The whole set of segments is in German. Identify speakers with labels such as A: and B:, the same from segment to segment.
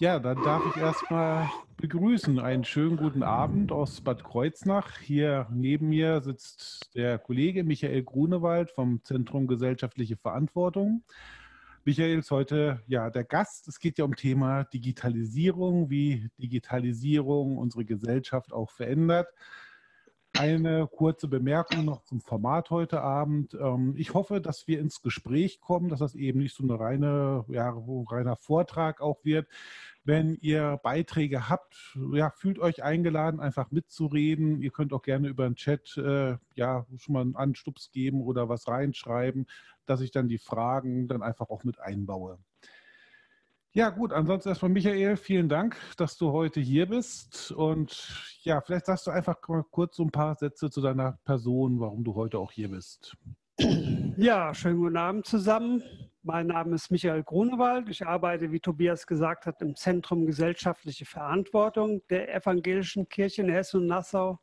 A: Ja, dann darf ich erstmal begrüßen. Einen schönen guten Abend aus Bad Kreuznach. Hier neben mir sitzt der Kollege Michael Grunewald vom Zentrum Gesellschaftliche Verantwortung. Michael ist heute ja der Gast. Es geht ja um Thema Digitalisierung, wie Digitalisierung unsere Gesellschaft auch verändert. Eine kurze Bemerkung noch zum Format heute Abend. Ähm, ich hoffe, dass wir ins Gespräch kommen, dass das eben nicht so eine reine, ja, reiner Vortrag auch wird. Wenn ihr Beiträge habt, ja, fühlt euch eingeladen, einfach mitzureden. Ihr könnt auch gerne über den Chat äh, ja, schon mal einen Anstups geben oder was reinschreiben, dass ich dann die Fragen dann einfach auch mit einbaue. Ja, gut, ansonsten erstmal Michael, vielen Dank, dass du heute hier bist. Und ja, vielleicht sagst du einfach mal kurz so ein paar Sätze zu deiner Person, warum du heute auch hier bist.
B: Ja, schönen guten Abend zusammen. Mein Name ist Michael Grunewald. Ich arbeite, wie Tobias gesagt hat, im Zentrum Gesellschaftliche Verantwortung der Evangelischen Kirche in Hessen und Nassau.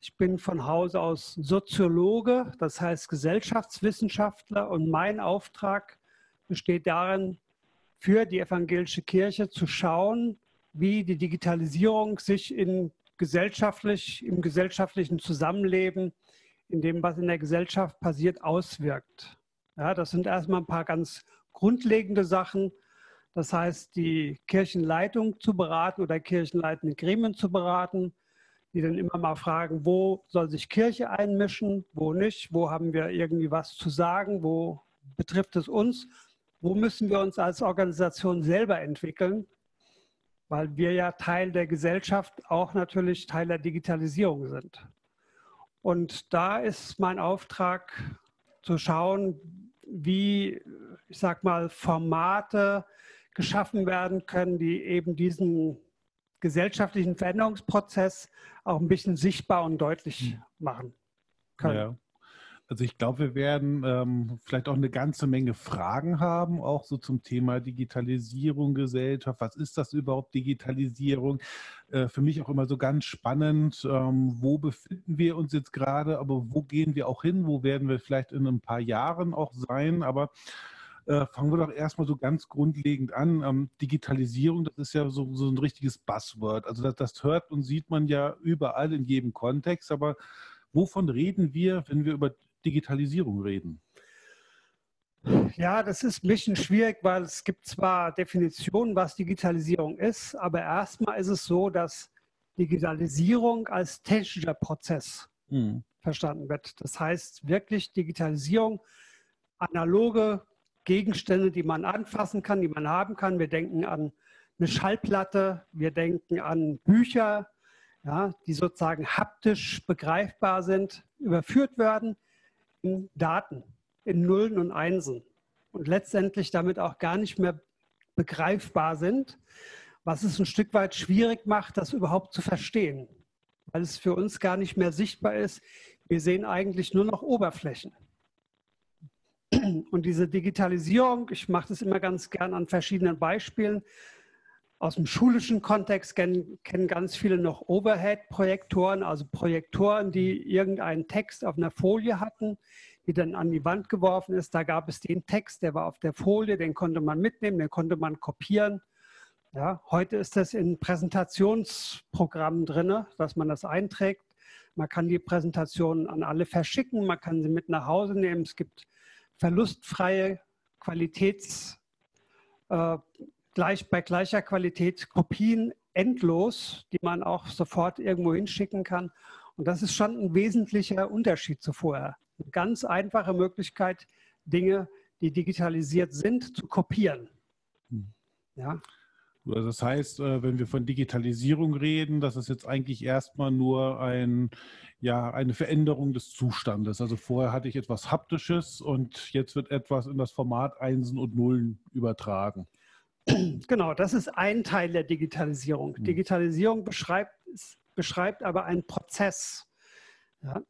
B: Ich bin von Hause aus Soziologe, das heißt Gesellschaftswissenschaftler und mein Auftrag besteht darin, für die evangelische Kirche zu schauen, wie die Digitalisierung sich in gesellschaftlich, im gesellschaftlichen Zusammenleben, in dem, was in der Gesellschaft passiert, auswirkt. Ja, das sind erstmal ein paar ganz grundlegende Sachen. Das heißt, die Kirchenleitung zu beraten oder kirchenleitende Gremien zu beraten, die dann immer mal fragen, wo soll sich Kirche einmischen, wo nicht, wo haben wir irgendwie was zu sagen, wo betrifft es uns wo müssen wir uns als Organisation selber entwickeln, weil wir ja Teil der Gesellschaft, auch natürlich Teil der Digitalisierung sind. Und da ist mein Auftrag zu schauen, wie, ich sag mal, Formate geschaffen werden können, die eben diesen gesellschaftlichen Veränderungsprozess auch ein bisschen sichtbar und deutlich hm. machen können. Ja.
A: Also ich glaube, wir werden ähm, vielleicht auch eine ganze Menge Fragen haben, auch so zum Thema Digitalisierung, Gesellschaft. Was ist das überhaupt, Digitalisierung? Äh, für mich auch immer so ganz spannend, ähm, wo befinden wir uns jetzt gerade, aber wo gehen wir auch hin? Wo werden wir vielleicht in ein paar Jahren auch sein? Aber äh, fangen wir doch erstmal so ganz grundlegend an. Ähm, Digitalisierung, das ist ja so, so ein richtiges Buzzword. Also das, das hört und sieht man ja überall in jedem Kontext, aber Wovon reden wir, wenn wir über Digitalisierung reden?
B: Ja, das ist ein bisschen schwierig, weil es gibt zwar Definitionen, was Digitalisierung ist, aber erstmal ist es so, dass Digitalisierung als technischer Prozess hm. verstanden wird. Das heißt wirklich Digitalisierung, analoge Gegenstände, die man anfassen kann, die man haben kann. Wir denken an eine Schallplatte, wir denken an Bücher, ja, die sozusagen haptisch begreifbar sind, überführt werden in Daten, in Nullen und Einsen und letztendlich damit auch gar nicht mehr begreifbar sind, was es ein Stück weit schwierig macht, das überhaupt zu verstehen, weil es für uns gar nicht mehr sichtbar ist. Wir sehen eigentlich nur noch Oberflächen. Und diese Digitalisierung, ich mache das immer ganz gern an verschiedenen Beispielen, aus dem schulischen Kontext kennen, kennen ganz viele noch Overhead-Projektoren, also Projektoren, die irgendeinen Text auf einer Folie hatten, die dann an die Wand geworfen ist. Da gab es den Text, der war auf der Folie, den konnte man mitnehmen, den konnte man kopieren. Ja, heute ist das in Präsentationsprogrammen drin, dass man das einträgt. Man kann die Präsentationen an alle verschicken, man kann sie mit nach Hause nehmen. Es gibt verlustfreie Qualitäts- äh, gleich bei gleicher Qualität Kopien endlos, die man auch sofort irgendwo hinschicken kann. Und das ist schon ein wesentlicher Unterschied zu vorher. Eine ganz einfache Möglichkeit, Dinge, die digitalisiert sind, zu kopieren.
A: Hm. Ja. Also das heißt, äh, wenn wir von Digitalisierung reden, das ist jetzt eigentlich erstmal nur ein, ja, eine Veränderung des Zustandes. Also vorher hatte ich etwas Haptisches und jetzt wird etwas in das Format Einsen und Nullen übertragen.
B: Genau, das ist ein Teil der Digitalisierung. Mhm. Digitalisierung beschreibt, beschreibt aber einen Prozess. Ja,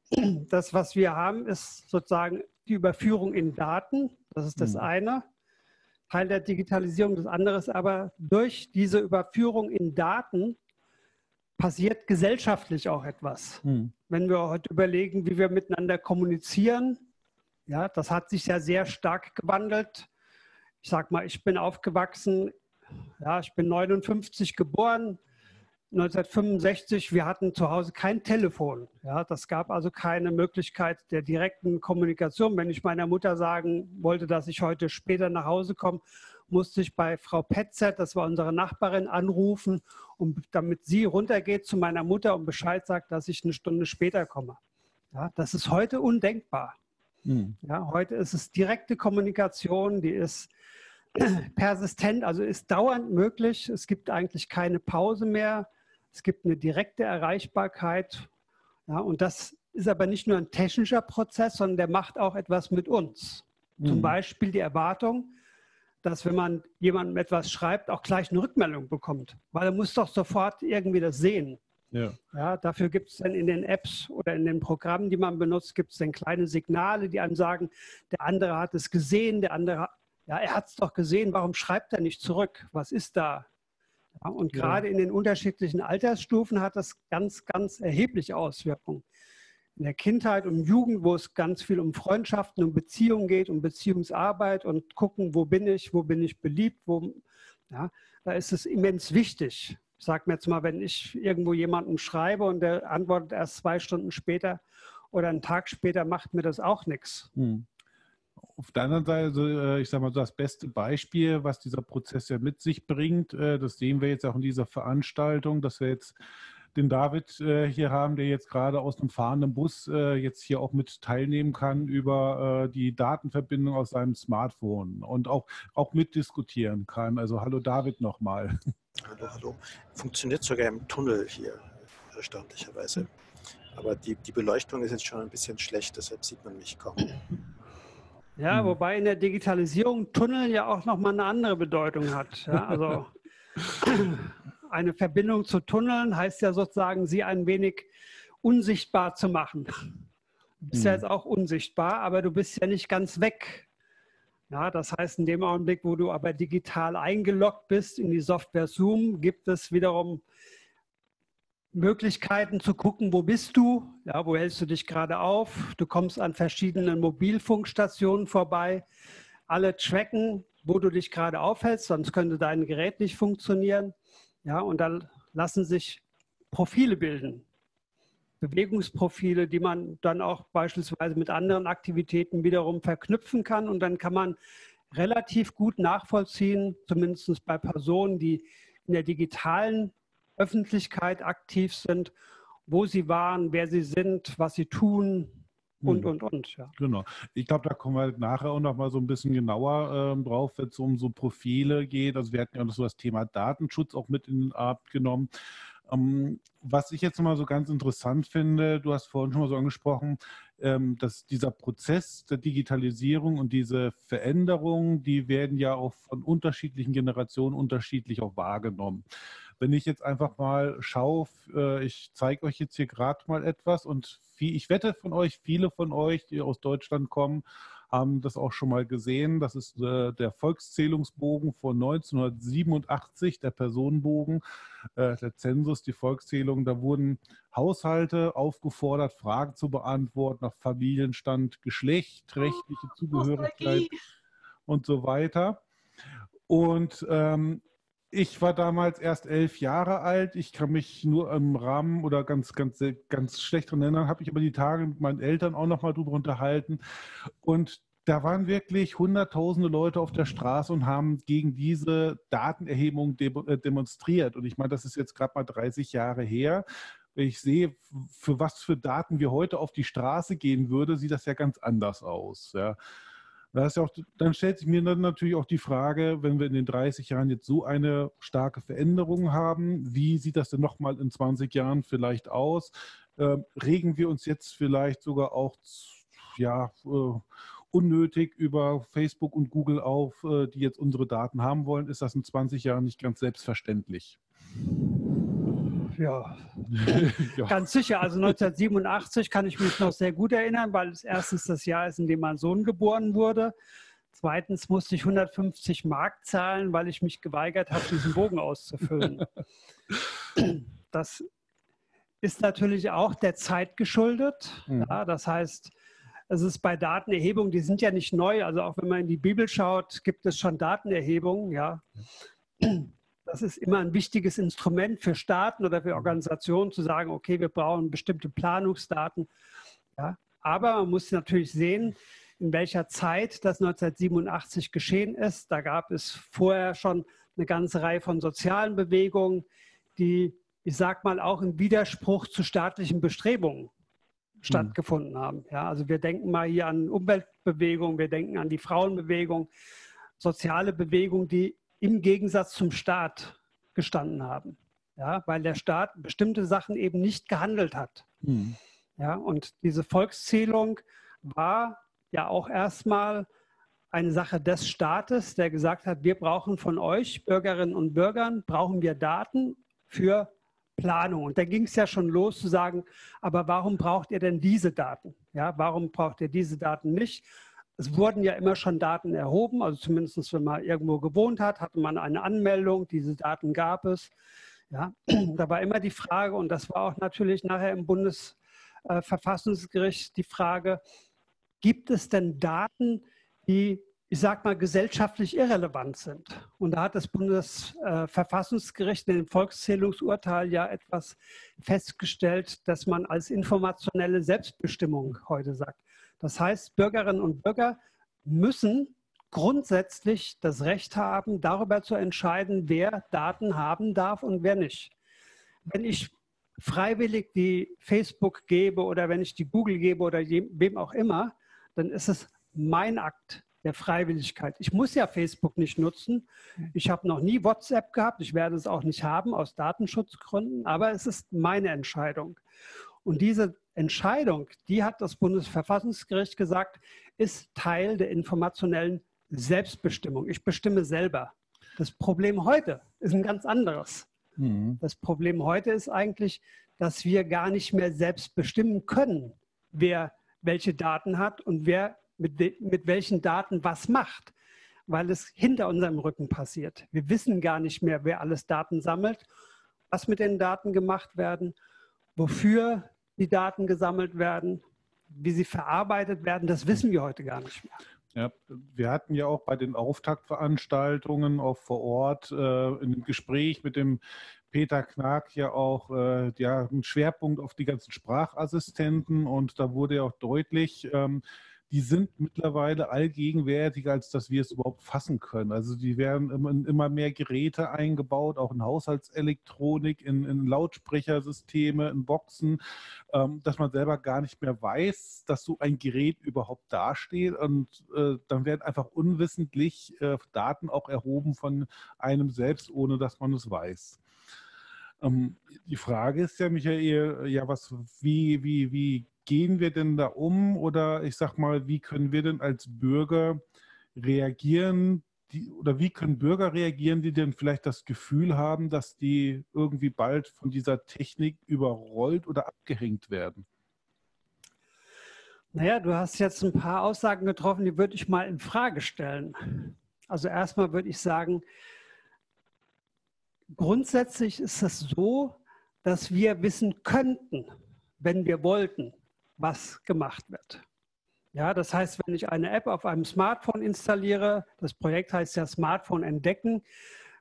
B: das, was wir haben, ist sozusagen die Überführung in Daten. Das ist das mhm. eine. Teil der Digitalisierung. Das andere ist aber, durch diese Überführung in Daten passiert gesellschaftlich auch etwas. Mhm. Wenn wir heute überlegen, wie wir miteinander kommunizieren, ja, das hat sich ja sehr stark gewandelt ich sag mal, ich bin aufgewachsen Ja, ich bin 59 geboren. 1965, wir hatten zu Hause kein Telefon. Ja, das gab also keine Möglichkeit der direkten Kommunikation. Wenn ich meiner Mutter sagen wollte, dass ich heute später nach Hause komme, musste ich bei Frau Petzert, das war unsere Nachbarin, anrufen, um, damit sie runtergeht zu meiner Mutter und Bescheid sagt, dass ich eine Stunde später komme. Ja, das ist heute undenkbar. Mhm. Ja, heute ist es direkte Kommunikation, die ist persistent, also ist dauernd möglich. Es gibt eigentlich keine Pause mehr. Es gibt eine direkte Erreichbarkeit. Ja, und das ist aber nicht nur ein technischer Prozess, sondern der macht auch etwas mit uns. Mhm. Zum Beispiel die Erwartung, dass wenn man jemandem etwas schreibt, auch gleich eine Rückmeldung bekommt. Weil er muss doch sofort irgendwie das sehen. Ja. ja dafür gibt es dann in den Apps oder in den Programmen, die man benutzt, gibt es dann kleine Signale, die einem sagen, der andere hat es gesehen, der andere, ja, er hat es doch gesehen, warum schreibt er nicht zurück? Was ist da? Ja, und gerade in den unterschiedlichen Altersstufen hat das ganz, ganz erhebliche Auswirkungen. In der Kindheit und Jugend, wo es ganz viel um Freundschaften und Beziehungen geht, um Beziehungsarbeit und gucken, wo bin ich, wo bin ich beliebt, wo, ja, da ist es immens wichtig. Ich sage mir jetzt mal, wenn ich irgendwo jemandem schreibe und der antwortet erst zwei Stunden später oder einen Tag später, macht mir das auch nichts. Hm.
A: Auf der anderen Seite, äh, ich sage mal, das beste Beispiel, was dieser Prozess ja mit sich bringt, äh, das sehen wir jetzt auch in dieser Veranstaltung, dass wir jetzt den David äh, hier haben, der jetzt gerade aus einem fahrenden Bus jetzt hier auch mit teilnehmen kann über die Datenverbindung aus seinem Smartphone und auch, auch mitdiskutieren kann. Also hallo David nochmal.
C: Hallo, hallo. Funktioniert sogar im Tunnel hier, erstaunlicherweise. Aber die, die Beleuchtung ist jetzt schon ein bisschen schlecht, deshalb sieht man mich kaum.
B: Ja, hm. wobei in der Digitalisierung Tunnel ja auch nochmal eine andere Bedeutung hat. Ja, also eine Verbindung zu Tunneln heißt ja sozusagen, sie ein wenig unsichtbar zu machen. Du bist hm. ja jetzt auch unsichtbar, aber du bist ja nicht ganz weg. Ja, das heißt, in dem Augenblick, wo du aber digital eingeloggt bist in die Software Zoom, gibt es wiederum Möglichkeiten zu gucken, wo bist du, ja, wo hältst du dich gerade auf. Du kommst an verschiedenen Mobilfunkstationen vorbei. Alle tracken, wo du dich gerade aufhältst, sonst könnte dein Gerät nicht funktionieren. Ja, und dann lassen sich Profile bilden. Bewegungsprofile, die man dann auch beispielsweise mit anderen Aktivitäten wiederum verknüpfen kann. Und dann kann man relativ gut nachvollziehen, zumindest bei Personen, die in der digitalen Öffentlichkeit aktiv sind, wo sie waren, wer sie sind, was sie tun und, hm. und, und. Ja.
A: Genau. Ich glaube, da kommen wir nachher auch noch mal so ein bisschen genauer äh, drauf, wenn es um so Profile geht. Also wir hatten ja noch so das Thema Datenschutz auch mit in den Abend genommen. Ähm, was ich jetzt mal so ganz interessant finde, du hast vorhin schon mal so angesprochen, ähm, dass dieser Prozess der Digitalisierung und diese Veränderungen, die werden ja auch von unterschiedlichen Generationen unterschiedlich auch wahrgenommen. Wenn ich jetzt einfach mal schaue, äh, ich zeige euch jetzt hier gerade mal etwas und viel, ich wette von euch, viele von euch, die aus Deutschland kommen, haben das auch schon mal gesehen. Das ist äh, der Volkszählungsbogen von 1987, der Personenbogen, äh, der Zensus, die Volkszählung. Da wurden Haushalte aufgefordert, Fragen zu beantworten nach Familienstand, Geschlecht, rechtliche Zugehörigkeit und so weiter. Und ähm, ich war damals erst elf Jahre alt. Ich kann mich nur im Rahmen oder ganz, ganz, ganz schlecht daran erinnern, habe ich aber die Tage mit meinen Eltern auch nochmal drüber unterhalten. Und da waren wirklich hunderttausende Leute auf der Straße und haben gegen diese Datenerhebung de äh, demonstriert. Und ich meine, das ist jetzt gerade mal 30 Jahre her. Wenn ich sehe, für was für Daten wir heute auf die Straße gehen würde, sieht das ja ganz anders aus. Ja. Da ist ja auch, dann stellt sich mir dann natürlich auch die Frage, wenn wir in den 30 Jahren jetzt so eine starke Veränderung haben, wie sieht das denn nochmal in 20 Jahren vielleicht aus? Äh, regen wir uns jetzt vielleicht sogar auch ja, äh, unnötig über Facebook und Google auf, äh, die jetzt unsere Daten haben wollen? Ist das in 20 Jahren nicht ganz selbstverständlich?
B: Ja. ja. ganz sicher. Also 1987 kann ich mich noch sehr gut erinnern, weil es erstens das Jahr ist, in dem mein Sohn geboren wurde. Zweitens musste ich 150 Mark zahlen, weil ich mich geweigert habe, diesen Bogen auszufüllen. Das ist natürlich auch der Zeit geschuldet. Mhm. Ja, das heißt, es ist bei Datenerhebungen, die sind ja nicht neu. Also auch wenn man in die Bibel schaut, gibt es schon Datenerhebungen. Ja. Das ist immer ein wichtiges Instrument für Staaten oder für Organisationen zu sagen, okay, wir brauchen bestimmte Planungsdaten. Ja, aber man muss natürlich sehen, in welcher Zeit das 1987 geschehen ist. Da gab es vorher schon eine ganze Reihe von sozialen Bewegungen, die, ich sag mal, auch im Widerspruch zu staatlichen Bestrebungen stattgefunden haben. Ja, also wir denken mal hier an Umweltbewegungen, wir denken an die Frauenbewegung, soziale Bewegungen, die im Gegensatz zum Staat gestanden haben. Ja, weil der Staat bestimmte Sachen eben nicht gehandelt hat. Mhm. Ja, und diese Volkszählung war ja auch erstmal eine Sache des Staates, der gesagt hat, wir brauchen von euch, Bürgerinnen und Bürgern, brauchen wir Daten für Planung. Und da ging es ja schon los zu sagen, aber warum braucht ihr denn diese Daten? Ja, warum braucht ihr diese Daten nicht? Es wurden ja immer schon Daten erhoben, also zumindest wenn man irgendwo gewohnt hat, hatte man eine Anmeldung, diese Daten gab es. Ja, da war immer die Frage, und das war auch natürlich nachher im Bundesverfassungsgericht die Frage, gibt es denn Daten, die, ich sag mal, gesellschaftlich irrelevant sind? Und da hat das Bundesverfassungsgericht in dem Volkszählungsurteil ja etwas festgestellt, dass man als informationelle Selbstbestimmung heute sagt. Das heißt, Bürgerinnen und Bürger müssen grundsätzlich das Recht haben, darüber zu entscheiden, wer Daten haben darf und wer nicht. Wenn ich freiwillig die Facebook gebe oder wenn ich die Google gebe oder wem auch immer, dann ist es mein Akt der Freiwilligkeit. Ich muss ja Facebook nicht nutzen. Ich habe noch nie WhatsApp gehabt. Ich werde es auch nicht haben aus Datenschutzgründen, aber es ist meine Entscheidung. Und diese Entscheidung, die hat das Bundesverfassungsgericht gesagt, ist Teil der informationellen Selbstbestimmung. Ich bestimme selber. Das Problem heute ist ein ganz anderes. Mhm. Das Problem heute ist eigentlich, dass wir gar nicht mehr selbst bestimmen können, wer welche Daten hat und wer mit, mit welchen Daten was macht, weil es hinter unserem Rücken passiert. Wir wissen gar nicht mehr, wer alles Daten sammelt, was mit den Daten gemacht werden, wofür die Daten gesammelt werden, wie sie verarbeitet werden, das wissen wir heute gar nicht mehr.
A: Ja, wir hatten ja auch bei den Auftaktveranstaltungen auch vor Ort äh, in dem Gespräch mit dem Peter Knack ja auch äh, ja, einen Schwerpunkt auf die ganzen Sprachassistenten und da wurde ja auch deutlich, ähm, die sind mittlerweile allgegenwärtiger, als dass wir es überhaupt fassen können. Also die werden in immer mehr Geräte eingebaut, auch in Haushaltselektronik, in, in Lautsprechersysteme, in Boxen, ähm, dass man selber gar nicht mehr weiß, dass so ein Gerät überhaupt dasteht. Und äh, dann werden einfach unwissentlich äh, Daten auch erhoben von einem selbst, ohne dass man es weiß. Ähm, die Frage ist ja, Michael, ja, was, wie, wie, wie gehen wir denn da um oder ich sag mal, wie können wir denn als Bürger reagieren? Die, oder wie können Bürger reagieren, die denn vielleicht das Gefühl haben, dass die irgendwie bald von dieser Technik überrollt oder abgehängt werden?
B: Naja, du hast jetzt ein paar Aussagen getroffen, die würde ich mal in Frage stellen. Also erstmal würde ich sagen, grundsätzlich ist es so, dass wir wissen könnten, wenn wir wollten, was gemacht wird. Ja, das heißt, wenn ich eine App auf einem Smartphone installiere, das Projekt heißt ja Smartphone entdecken.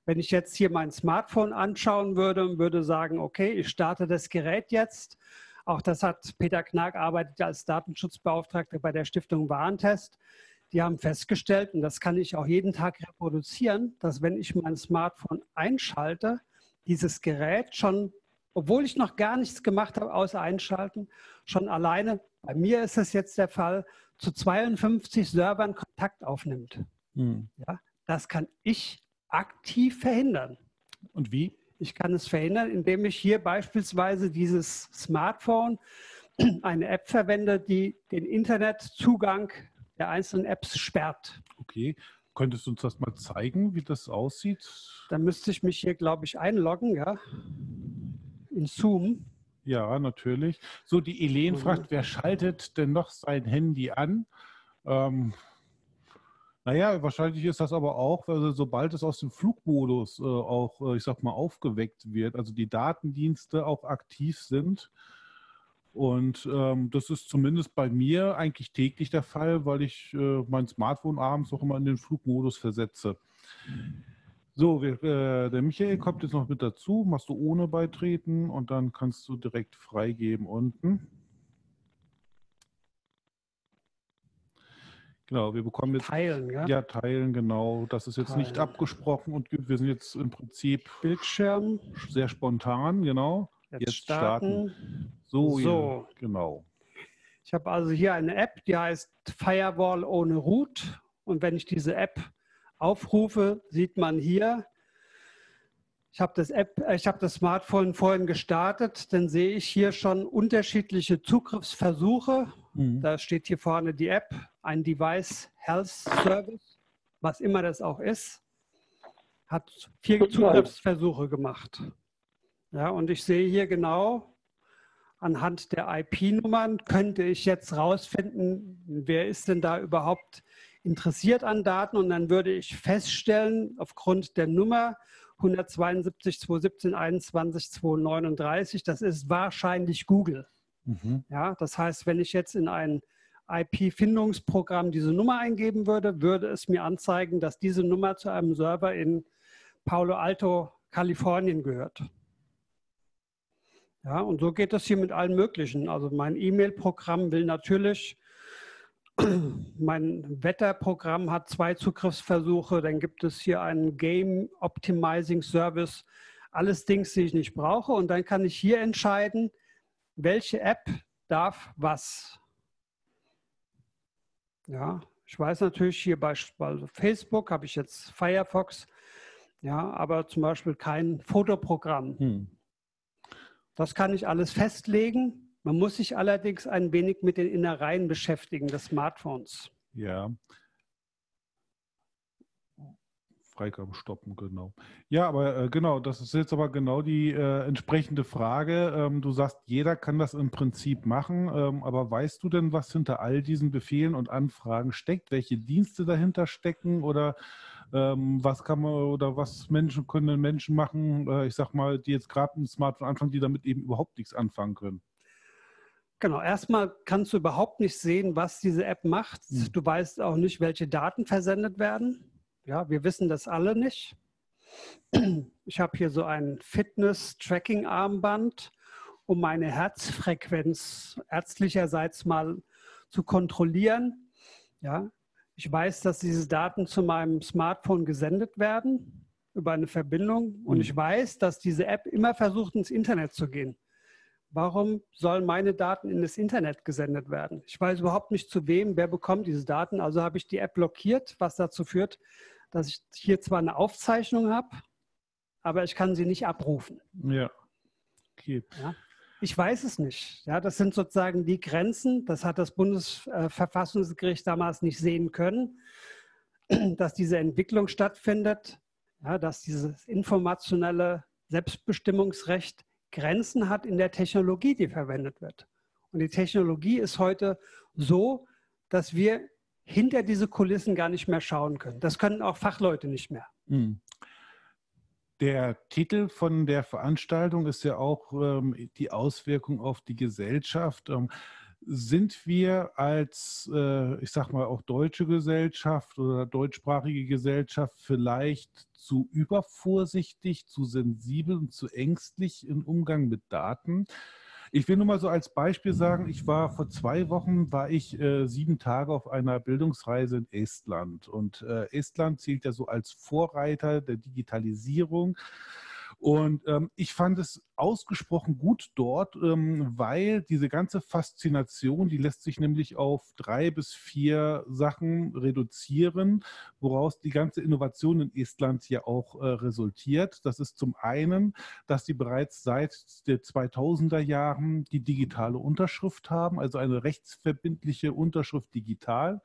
B: Wenn ich jetzt hier mein Smartphone anschauen würde und würde sagen, okay, ich starte das Gerät jetzt. Auch das hat Peter Knack arbeitet als Datenschutzbeauftragter bei der Stiftung Warentest. Die haben festgestellt, und das kann ich auch jeden Tag reproduzieren, dass wenn ich mein Smartphone einschalte, dieses Gerät schon obwohl ich noch gar nichts gemacht habe, außer einschalten, schon alleine, bei mir ist es jetzt der Fall, zu 52 Servern Kontakt aufnimmt. Hm. Ja, das kann ich aktiv verhindern.
A: Und wie?
B: Ich kann es verhindern, indem ich hier beispielsweise dieses Smartphone, eine App verwende, die den Internetzugang der einzelnen Apps sperrt.
A: Okay. Könntest du uns das mal zeigen, wie das aussieht?
B: Dann müsste ich mich hier, glaube ich, einloggen, ja in Zoom.
A: Ja, natürlich. So, die Elen fragt, wer schaltet denn noch sein Handy an? Ähm, naja, wahrscheinlich ist das aber auch, also sobald es aus dem Flugmodus äh, auch, äh, ich sag mal, aufgeweckt wird, also die Datendienste auch aktiv sind. Und ähm, das ist zumindest bei mir eigentlich täglich der Fall, weil ich äh, mein Smartphone abends auch immer in den Flugmodus versetze. So, wir, äh, der Michael kommt jetzt noch mit dazu. Machst du ohne beitreten und dann kannst du direkt freigeben unten. Genau, wir bekommen jetzt.
B: Teilen, ja?
A: Ja, teilen, genau. Das ist jetzt teilen. nicht abgesprochen und wir sind jetzt im Prinzip.
B: Bildschirm.
A: Sehr spontan, genau.
B: Jetzt, jetzt starten. starten.
A: So, so. Ja, genau.
B: Ich habe also hier eine App, die heißt Firewall ohne Root. Und wenn ich diese App aufrufe, sieht man hier, ich habe das App, äh, ich habe das Smartphone vorhin gestartet, dann sehe ich hier schon unterschiedliche Zugriffsversuche. Mhm. Da steht hier vorne die App, ein Device Health Service, was immer das auch ist, hat vier Zugriffsversuche gemacht. Ja, und ich sehe hier genau, anhand der IP-Nummern könnte ich jetzt rausfinden, wer ist denn da überhaupt interessiert an Daten und dann würde ich feststellen, aufgrund der Nummer 172, 217, 21, 239, das ist wahrscheinlich Google. Mhm. Ja, das heißt, wenn ich jetzt in ein IP-Findungsprogramm diese Nummer eingeben würde, würde es mir anzeigen, dass diese Nummer zu einem Server in Palo Alto, Kalifornien gehört. Ja, und so geht das hier mit allen möglichen. Also mein E-Mail-Programm will natürlich mein Wetterprogramm hat zwei Zugriffsversuche. Dann gibt es hier einen Game Optimizing Service. Alles Dings, die ich nicht brauche. Und dann kann ich hier entscheiden, welche App darf was. Ja, ich weiß natürlich hier bei Facebook habe ich jetzt Firefox. Ja, aber zum Beispiel kein Fotoprogramm. Hm. Das kann ich alles festlegen man muss sich allerdings ein wenig mit den Innereien beschäftigen des Smartphones.
A: Ja. Freigabe stoppen, genau. Ja, aber äh, genau, das ist jetzt aber genau die äh, entsprechende Frage. Ähm, du sagst, jeder kann das im Prinzip machen, ähm, aber weißt du denn, was hinter all diesen Befehlen und Anfragen steckt? Welche Dienste dahinter stecken oder ähm, was kann man oder was Menschen können Menschen machen, äh, ich sag mal, die jetzt gerade ein Smartphone anfangen, die damit eben überhaupt nichts anfangen können?
B: Genau, erstmal kannst du überhaupt nicht sehen, was diese App macht. Mhm. Du weißt auch nicht, welche Daten versendet werden. Ja, wir wissen das alle nicht. Ich habe hier so ein Fitness-Tracking-Armband, um meine Herzfrequenz ärztlicherseits mal zu kontrollieren. Ja, ich weiß, dass diese Daten zu meinem Smartphone gesendet werden über eine Verbindung und mhm. ich weiß, dass diese App immer versucht, ins Internet zu gehen warum sollen meine Daten in das Internet gesendet werden? Ich weiß überhaupt nicht zu wem, wer bekommt diese Daten. Also habe ich die App blockiert, was dazu führt, dass ich hier zwar eine Aufzeichnung habe, aber ich kann sie nicht abrufen.
A: Ja. Okay.
B: Ja? Ich weiß es nicht. Ja, das sind sozusagen die Grenzen. Das hat das Bundesverfassungsgericht damals nicht sehen können, dass diese Entwicklung stattfindet, ja, dass dieses informationelle Selbstbestimmungsrecht Grenzen hat in der Technologie, die verwendet wird. Und die Technologie ist heute so, dass wir hinter diese Kulissen gar nicht mehr schauen können. Das können auch Fachleute nicht mehr. Hm.
A: Der Titel von der Veranstaltung ist ja auch ähm, die Auswirkung auf die Gesellschaft. Ähm, sind wir als, äh, ich sag mal, auch deutsche Gesellschaft oder deutschsprachige Gesellschaft vielleicht zu übervorsichtig, zu sensibel und zu ängstlich im Umgang mit Daten? Ich will nur mal so als Beispiel sagen, ich war vor zwei Wochen, war ich äh, sieben Tage auf einer Bildungsreise in Estland. Und äh, Estland zählt ja so als Vorreiter der Digitalisierung. Und ähm, ich fand es ausgesprochen gut dort, ähm, weil diese ganze Faszination, die lässt sich nämlich auf drei bis vier Sachen reduzieren, woraus die ganze Innovation in Estland ja auch äh, resultiert. Das ist zum einen, dass sie bereits seit den 2000er Jahren die digitale Unterschrift haben, also eine rechtsverbindliche Unterschrift digital.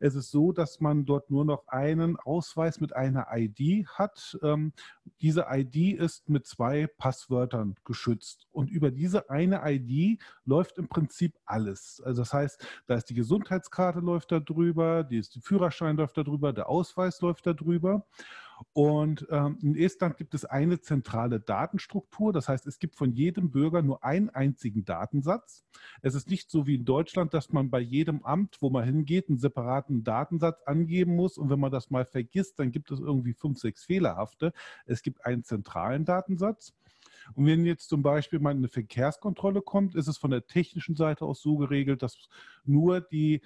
A: Es ist so, dass man dort nur noch einen Ausweis mit einer ID hat. Ähm, diese ID ist mit zwei Passwörtern geschützt. Und über diese eine ID läuft im Prinzip alles. Also das heißt, da ist die Gesundheitskarte läuft da drüber, die ist, der Führerschein läuft da drüber, der Ausweis läuft da drüber. Und ähm, in Estland gibt es eine zentrale Datenstruktur. Das heißt, es gibt von jedem Bürger nur einen einzigen Datensatz. Es ist nicht so wie in Deutschland, dass man bei jedem Amt, wo man hingeht, einen separaten Datensatz angeben muss. Und wenn man das mal vergisst, dann gibt es irgendwie fünf, sechs fehlerhafte. Es gibt einen zentralen Datensatz. Und wenn jetzt zum Beispiel mal eine Verkehrskontrolle kommt, ist es von der technischen Seite aus so geregelt, dass nur die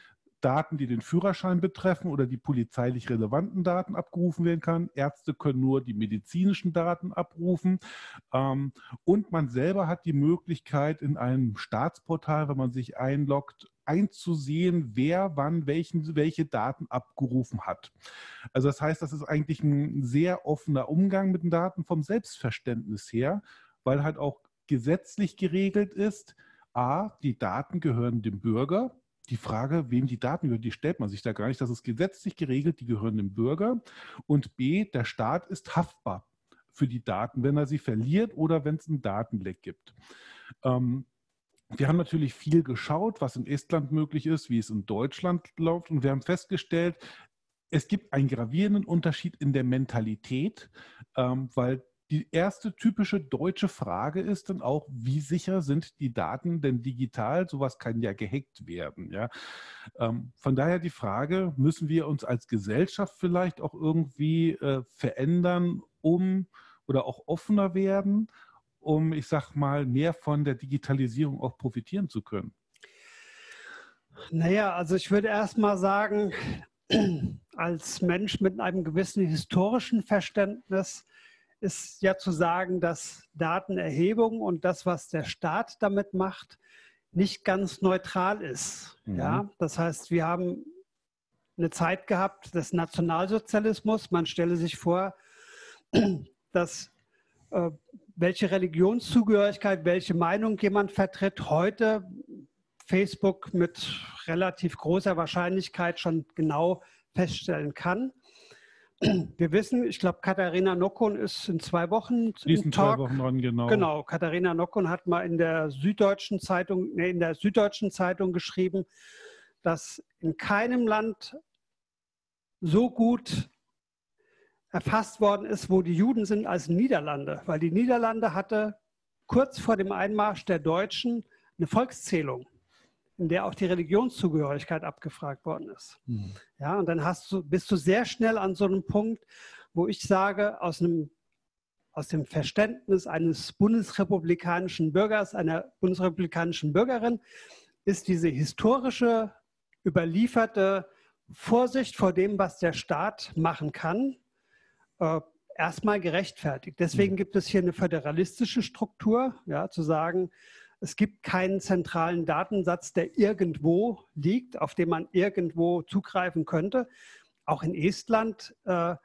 A: Daten, die den Führerschein betreffen oder die polizeilich relevanten Daten abgerufen werden kann. Ärzte können nur die medizinischen Daten abrufen. Ähm, und man selber hat die Möglichkeit, in einem Staatsportal, wenn man sich einloggt, einzusehen, wer wann welchen, welche Daten abgerufen hat. Also das heißt, das ist eigentlich ein sehr offener Umgang mit den Daten vom Selbstverständnis her, weil halt auch gesetzlich geregelt ist, a, die Daten gehören dem Bürger, die Frage, wem die Daten gehören, die stellt man sich da gar nicht. Das ist gesetzlich geregelt, die gehören dem Bürger. Und B, der Staat ist haftbar für die Daten, wenn er sie verliert oder wenn es einen Datenleck gibt. Ähm, wir haben natürlich viel geschaut, was in Estland möglich ist, wie es in Deutschland läuft. Und wir haben festgestellt, es gibt einen gravierenden Unterschied in der Mentalität, ähm, weil die erste typische deutsche Frage ist dann auch, wie sicher sind die Daten denn digital? Sowas kann ja gehackt werden. Ja? Ähm, von daher die Frage, müssen wir uns als Gesellschaft vielleicht auch irgendwie äh, verändern, um oder auch offener werden, um, ich sag mal, mehr von der Digitalisierung auch profitieren zu können?
B: Naja, also ich würde erst mal sagen, als Mensch mit einem gewissen historischen Verständnis, ist ja zu sagen, dass Datenerhebung und das, was der Staat damit macht, nicht ganz neutral ist. Mhm. Ja, das heißt, wir haben eine Zeit gehabt des Nationalsozialismus. Man stelle sich vor, dass äh, welche Religionszugehörigkeit, welche Meinung jemand vertritt, heute Facebook mit relativ großer Wahrscheinlichkeit schon genau feststellen kann. Wir wissen, ich glaube, Katharina Nockon ist in zwei Wochen
A: in zwei Wochen dran, genau.
B: Genau, Katharina Nockon hat mal in der Süddeutschen Zeitung, nee, in der Süddeutschen Zeitung geschrieben, dass in keinem Land so gut erfasst worden ist, wo die Juden sind, als Niederlande. Weil die Niederlande hatte kurz vor dem Einmarsch der Deutschen eine Volkszählung in der auch die Religionszugehörigkeit abgefragt worden ist. Mhm. Ja, und dann hast du, bist du sehr schnell an so einem Punkt, wo ich sage, aus, einem, aus dem Verständnis eines bundesrepublikanischen Bürgers, einer bundesrepublikanischen Bürgerin, ist diese historische, überlieferte Vorsicht vor dem, was der Staat machen kann, äh, erstmal gerechtfertigt. Deswegen mhm. gibt es hier eine föderalistische Struktur, ja, zu sagen, es gibt keinen zentralen Datensatz, der irgendwo liegt, auf den man irgendwo zugreifen könnte. Auch in Estland äh,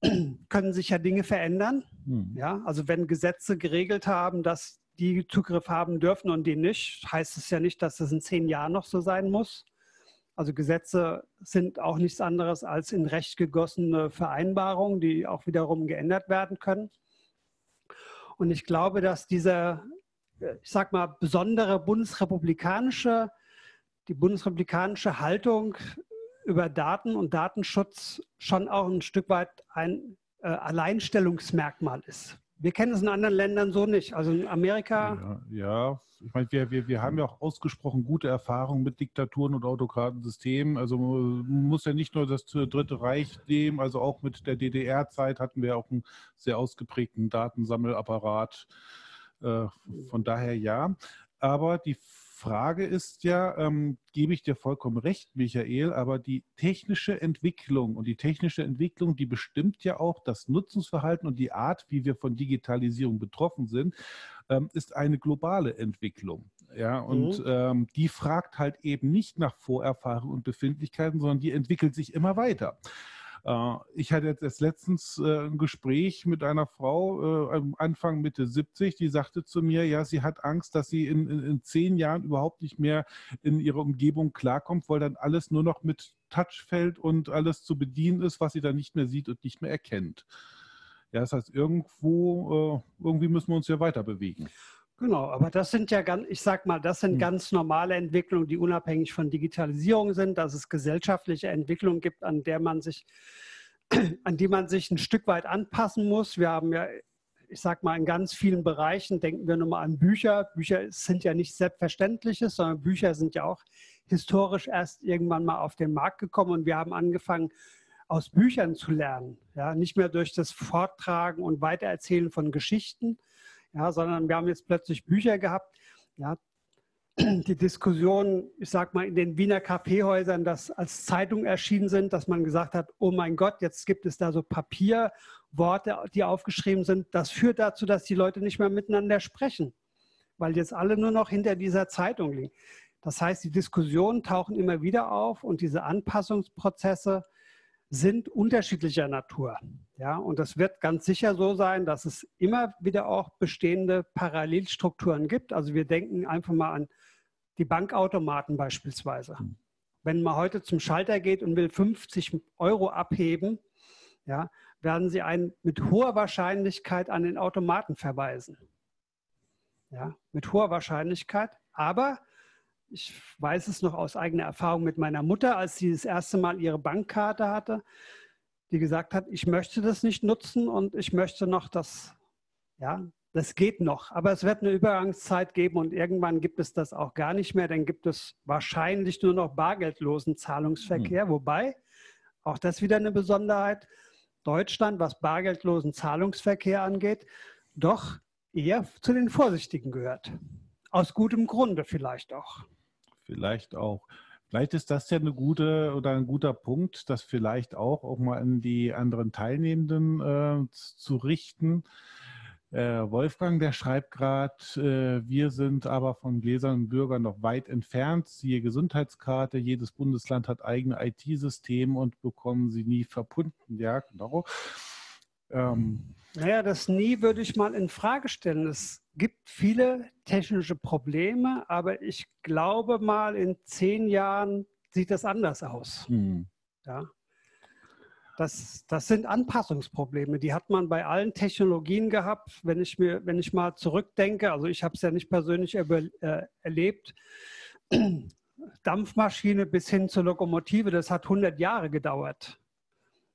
B: können sich ja Dinge verändern. Mhm. Ja, also wenn Gesetze geregelt haben, dass die Zugriff haben dürfen und die nicht, heißt es ja nicht, dass es in zehn Jahren noch so sein muss. Also Gesetze sind auch nichts anderes als in Recht gegossene Vereinbarungen, die auch wiederum geändert werden können. Und ich glaube, dass dieser ich sag mal, besondere bundesrepublikanische, die bundesrepublikanische Haltung über Daten und Datenschutz schon auch ein Stück weit ein äh, Alleinstellungsmerkmal ist. Wir kennen es in anderen Ländern so nicht. Also in Amerika.
A: Ja, ja. ich meine, wir, wir, wir haben ja auch ausgesprochen gute Erfahrungen mit Diktaturen und Autokratensystemen. Also man muss ja nicht nur das Dritte Reich nehmen, also auch mit der DDR-Zeit hatten wir auch einen sehr ausgeprägten Datensammelapparat. Äh, von daher ja. Aber die Frage ist ja, ähm, gebe ich dir vollkommen recht, Michael, aber die technische Entwicklung und die technische Entwicklung, die bestimmt ja auch das Nutzungsverhalten und die Art, wie wir von Digitalisierung betroffen sind, ähm, ist eine globale Entwicklung. Ja, und mhm. ähm, die fragt halt eben nicht nach Vorerfahrung und Befindlichkeiten, sondern die entwickelt sich immer weiter. Äh, ich hatte jetzt letztens äh, ein Gespräch mit einer Frau, äh, Anfang Mitte 70, die sagte zu mir, ja, sie hat Angst, dass sie in, in, in zehn Jahren überhaupt nicht mehr in ihrer Umgebung klarkommt, weil dann alles nur noch mit Touchfeld und alles zu bedienen ist, was sie dann nicht mehr sieht und nicht mehr erkennt. Ja, das heißt, irgendwo, irgendwie müssen wir uns ja weiter bewegen.
B: Genau, aber das sind ja ganz, ich sag mal, das sind hm. ganz normale Entwicklungen, die unabhängig von Digitalisierung sind, dass es gesellschaftliche Entwicklungen gibt, an der man sich an die man sich ein Stück weit anpassen muss. Wir haben ja, ich sag mal, in ganz vielen Bereichen, denken wir nur mal an Bücher. Bücher sind ja nicht Selbstverständliches, sondern Bücher sind ja auch historisch erst irgendwann mal auf den Markt gekommen und wir haben angefangen, aus Büchern zu lernen. Ja, nicht mehr durch das Vortragen und Weitererzählen von Geschichten, ja, sondern wir haben jetzt plötzlich Bücher gehabt. Ja, die Diskussion, ich sag mal, in den Wiener Kaffeehäusern, dass als Zeitung erschienen sind, dass man gesagt hat, oh mein Gott, jetzt gibt es da so Papierworte, die aufgeschrieben sind. Das führt dazu, dass die Leute nicht mehr miteinander sprechen, weil jetzt alle nur noch hinter dieser Zeitung liegen. Das heißt, die Diskussionen tauchen immer wieder auf und diese Anpassungsprozesse sind unterschiedlicher Natur. Ja, und das wird ganz sicher so sein, dass es immer wieder auch bestehende Parallelstrukturen gibt. Also wir denken einfach mal an die Bankautomaten beispielsweise. Hm. Wenn man heute zum Schalter geht und will 50 Euro abheben, ja, werden Sie einen mit hoher Wahrscheinlichkeit an den Automaten verweisen. Ja, mit hoher Wahrscheinlichkeit. Aber ich weiß es noch aus eigener Erfahrung mit meiner Mutter, als sie das erste Mal ihre Bankkarte hatte, die gesagt hat, ich möchte das nicht nutzen und ich möchte noch das, ja, das geht noch. Aber es wird eine Übergangszeit geben und irgendwann gibt es das auch gar nicht mehr. Dann gibt es wahrscheinlich nur noch bargeldlosen Zahlungsverkehr, mhm. wobei, auch das wieder eine Besonderheit, Deutschland, was bargeldlosen Zahlungsverkehr angeht, doch eher zu den Vorsichtigen gehört. Aus gutem Grunde vielleicht auch
A: vielleicht auch. Vielleicht ist das ja eine gute oder ein guter Punkt, das vielleicht auch, auch mal an die anderen Teilnehmenden äh, zu richten. Äh, Wolfgang, der schreibt gerade, äh, wir sind aber von gläsernen Bürgern noch weit entfernt. Siehe Gesundheitskarte, jedes Bundesland hat eigene IT-Systeme und bekommen sie nie verbunden. Ja, genau.
B: Ähm, naja, das nie würde ich mal in Frage stellen. Es gibt viele technische Probleme, aber ich glaube mal, in zehn Jahren sieht das anders aus. Mhm. Ja. Das, das sind Anpassungsprobleme, die hat man bei allen Technologien gehabt. Wenn ich, mir, wenn ich mal zurückdenke, also ich habe es ja nicht persönlich über, äh, erlebt, Dampfmaschine bis hin zur Lokomotive, das hat 100 Jahre gedauert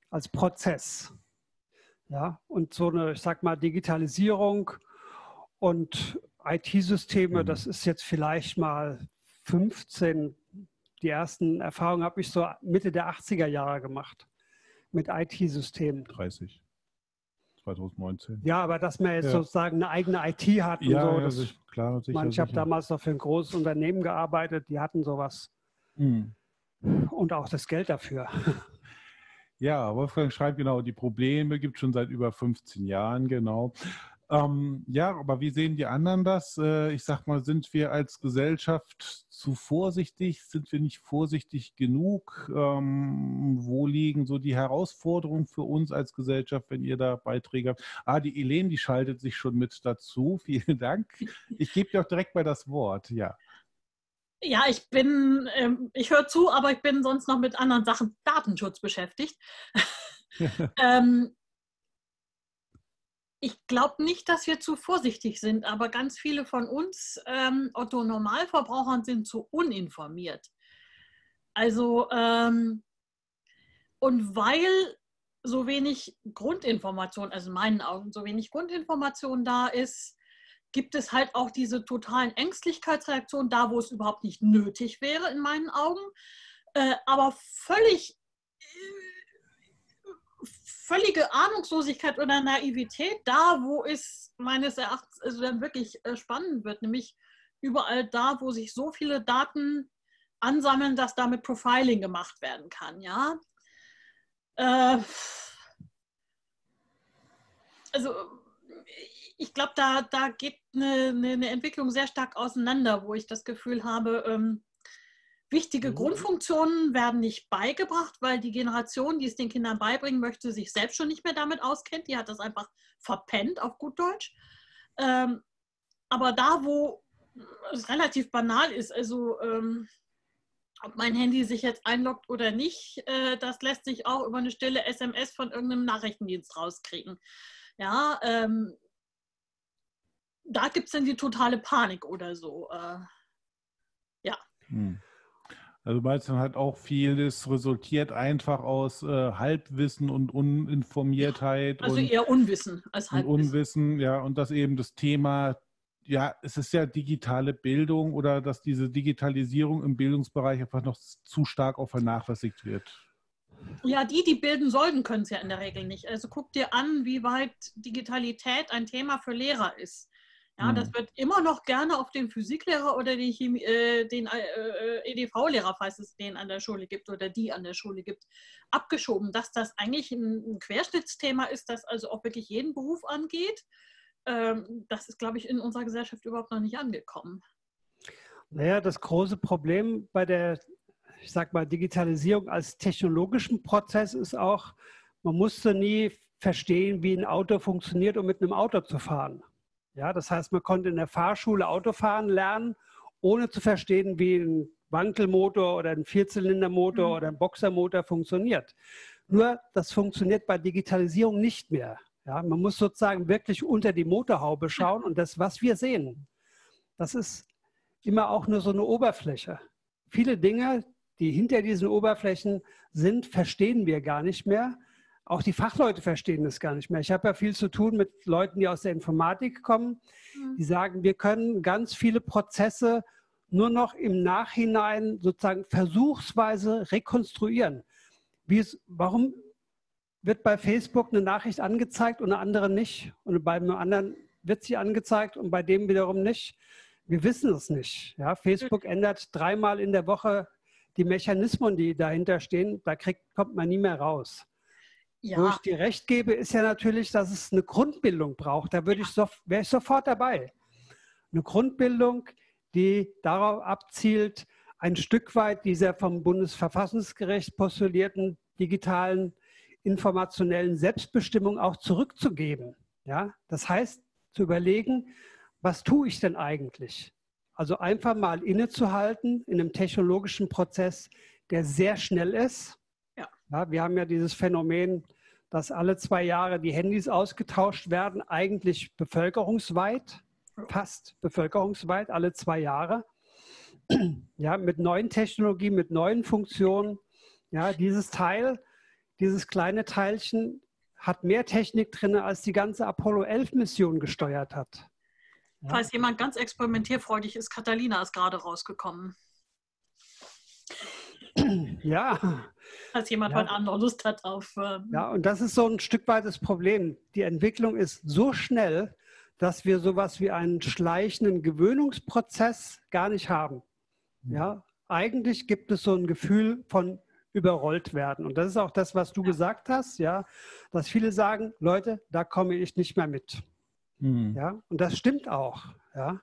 B: als Prozess. Ja, und so eine, ich sag mal, Digitalisierung und IT-Systeme, mhm. das ist jetzt vielleicht mal 15. Die ersten Erfahrungen habe ich so Mitte der 80er Jahre gemacht mit IT-Systemen.
A: 30. 2019.
B: Ja, aber dass man jetzt ja. sozusagen eine eigene IT hat und
A: ja,
B: so.
A: Ja, das, sicher, klar, sicher,
B: man, ich habe damals noch für ein großes Unternehmen gearbeitet, die hatten sowas. Mhm. Und auch das Geld dafür.
A: Ja, Wolfgang schreibt genau, die Probleme gibt es schon seit über 15 Jahren, genau. Ähm, ja, aber wie sehen die anderen das? Äh, ich sag mal, sind wir als Gesellschaft zu vorsichtig? Sind wir nicht vorsichtig genug? Ähm, wo liegen so die Herausforderungen für uns als Gesellschaft, wenn ihr da Beiträge habt? Ah, die Elen, die schaltet sich schon mit dazu. Vielen Dank. Ich gebe dir auch direkt mal das Wort, ja.
D: Ja, ich bin, ähm, ich höre zu, aber ich bin sonst noch mit anderen Sachen Datenschutz beschäftigt. ähm, ich glaube nicht, dass wir zu vorsichtig sind, aber ganz viele von uns, ähm, Otto Normalverbrauchern, sind zu uninformiert. Also, ähm, und weil so wenig Grundinformation, also in meinen Augen so wenig Grundinformation da ist, gibt es halt auch diese totalen Ängstlichkeitsreaktionen da, wo es überhaupt nicht nötig wäre, in meinen Augen. Äh, aber völlig äh, völlige Ahnungslosigkeit oder Naivität da, wo es meines Erachtens also dann wirklich äh, spannend wird, nämlich überall da, wo sich so viele Daten ansammeln, dass damit Profiling gemacht werden kann, ja. Äh, also ich glaube, da, da geht eine, eine, Entwicklung sehr stark auseinander, wo ich das Gefühl habe, ähm, Wichtige mhm. Grundfunktionen werden nicht beigebracht, weil die Generation, die es den Kindern beibringen möchte, sich selbst schon nicht mehr damit auskennt. Die hat das einfach verpennt, auf gut Deutsch. Ähm, aber da, wo es relativ banal ist, also ähm, ob mein Handy sich jetzt einloggt oder nicht, äh, das lässt sich auch über eine stille SMS von irgendeinem Nachrichtendienst rauskriegen. Ja, ähm, da gibt es dann die totale Panik oder so. Äh, ja. Hm.
A: Also meinst dann halt auch vieles resultiert einfach aus äh, Halbwissen und Uninformiertheit.
D: Also
A: und,
D: eher Unwissen als
A: Halbwissen. Unwissen, ja, und dass eben das Thema, ja, es ist ja digitale Bildung oder dass diese Digitalisierung im Bildungsbereich einfach noch zu stark auch vernachlässigt wird.
D: Ja, die, die bilden sollten, können es ja in der Regel nicht. Also guck dir an, wie weit Digitalität ein Thema für Lehrer ist. Ja, mhm. das wird immer noch gerne auf den Physiklehrer oder den, Chemie, äh, den äh, EDV-Lehrer, falls es den an der Schule gibt oder die an der Schule gibt, abgeschoben, dass das eigentlich ein, ein Querschnittsthema ist, das also auch wirklich jeden Beruf angeht. Ähm, das ist, glaube ich, in unserer Gesellschaft überhaupt noch nicht angekommen.
B: Naja, das große Problem bei der, ich sag mal, Digitalisierung als technologischen Prozess ist auch, man musste nie verstehen, wie ein Auto funktioniert, um mit einem Auto zu fahren. Ja, das heißt, man konnte in der Fahrschule Autofahren lernen, ohne zu verstehen, wie ein Wankelmotor oder ein Vierzylindermotor mhm. oder ein Boxermotor funktioniert. Nur das funktioniert bei Digitalisierung nicht mehr. Ja, man muss sozusagen wirklich unter die Motorhaube schauen und das, was wir sehen, das ist immer auch nur so eine Oberfläche. Viele Dinge, die hinter diesen Oberflächen sind, verstehen wir gar nicht mehr. Auch die Fachleute verstehen das gar nicht mehr. Ich habe ja viel zu tun mit Leuten, die aus der Informatik kommen, mhm. die sagen, wir können ganz viele Prozesse nur noch im Nachhinein sozusagen versuchsweise rekonstruieren. Es, warum wird bei Facebook eine Nachricht angezeigt und eine andere nicht? Und bei einem anderen wird sie angezeigt und bei dem wiederum nicht? Wir wissen es nicht. Ja, Facebook ändert dreimal in der Woche die Mechanismen, die dahinter stehen. Da kriegt, kommt man nie mehr raus. Ja. Wo ich dir recht gebe, ist ja natürlich, dass es eine Grundbildung braucht. Da würde ich so, wäre ich sofort dabei. Eine Grundbildung, die darauf abzielt, ein Stück weit dieser vom Bundesverfassungsgericht postulierten digitalen informationellen Selbstbestimmung auch zurückzugeben. Ja? Das heißt, zu überlegen, was tue ich denn eigentlich? Also einfach mal innezuhalten in einem technologischen Prozess, der sehr schnell ist. Ja. ja wir haben ja dieses Phänomen dass alle zwei Jahre die Handys ausgetauscht werden, eigentlich bevölkerungsweit, fast bevölkerungsweit, alle zwei Jahre. Ja, mit neuen Technologien, mit neuen Funktionen. Ja, dieses Teil, dieses kleine Teilchen hat mehr Technik drin, als die ganze Apollo 11 Mission gesteuert hat.
D: Ja. Falls jemand ganz experimentierfreudig ist, Catalina ist gerade rausgekommen.
B: Ja.
D: Falls jemand ja. heute Abend noch Lust hat auf.
B: Ähm ja, und das ist so ein Stück weit das Problem. Die Entwicklung ist so schnell, dass wir sowas wie einen schleichenden Gewöhnungsprozess gar nicht haben. Ja, eigentlich gibt es so ein Gefühl von überrollt werden. Und das ist auch das, was du ja. gesagt hast, ja, dass viele sagen, Leute, da komme ich nicht mehr mit. Mhm. Ja, und das stimmt auch, ja.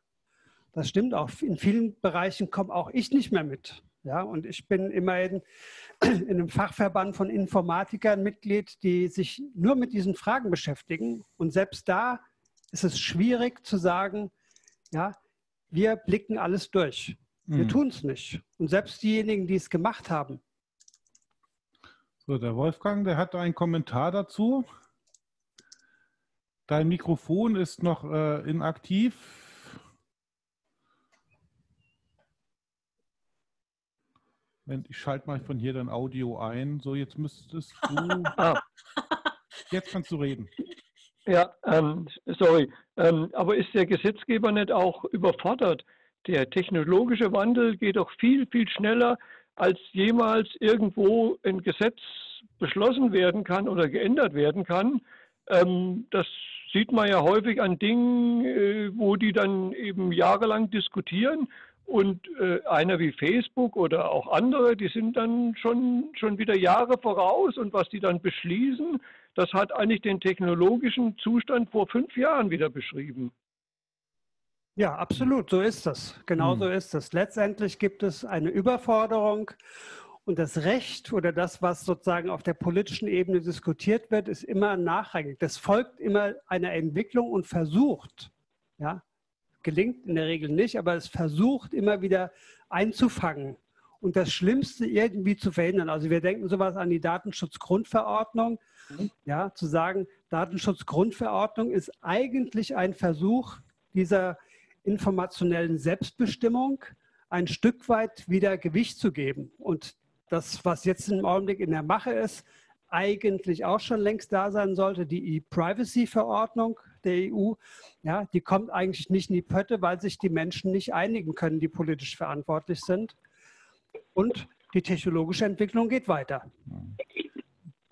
B: Das stimmt auch. In vielen Bereichen komme auch ich nicht mehr mit. Ja, und ich bin immerhin in einem Fachverband von Informatikern Mitglied, die sich nur mit diesen Fragen beschäftigen. Und selbst da ist es schwierig zu sagen, ja, wir blicken alles durch. Wir mhm. tun es nicht. Und selbst diejenigen, die es gemacht haben.
A: So, der Wolfgang, der hat einen Kommentar dazu. Dein Mikrofon ist noch äh, inaktiv. Ich schalte mal von hier dein Audio ein. So, jetzt müsstest du. ah. Jetzt kannst du reden.
E: Ja, ähm, sorry. Ähm, aber ist der Gesetzgeber nicht auch überfordert? Der technologische Wandel geht doch viel, viel schneller, als jemals irgendwo ein Gesetz beschlossen werden kann oder geändert werden kann. Ähm, das sieht man ja häufig an Dingen, äh, wo die dann eben jahrelang diskutieren und äh, einer wie Facebook oder auch andere, die sind dann schon, schon wieder Jahre voraus und was die dann beschließen, das hat eigentlich den technologischen Zustand vor fünf Jahren wieder beschrieben.
B: Ja, absolut, so ist das. Genau hm. so ist es. Letztendlich gibt es eine Überforderung und das Recht oder das, was sozusagen auf der politischen Ebene diskutiert wird, ist immer nachrangig. Das folgt immer einer Entwicklung und versucht, ja, gelingt in der Regel nicht, aber es versucht immer wieder einzufangen und das Schlimmste irgendwie zu verhindern. Also wir denken sowas an die Datenschutzgrundverordnung, mhm. ja, zu sagen, Datenschutzgrundverordnung ist eigentlich ein Versuch dieser informationellen Selbstbestimmung, ein Stück weit wieder Gewicht zu geben. Und das, was jetzt im Augenblick in der Mache ist, eigentlich auch schon längst da sein sollte, die E-Privacy-Verordnung der EU, ja, die kommt eigentlich nicht in die Pötte, weil sich die Menschen nicht einigen können, die politisch verantwortlich sind. Und die technologische Entwicklung geht weiter.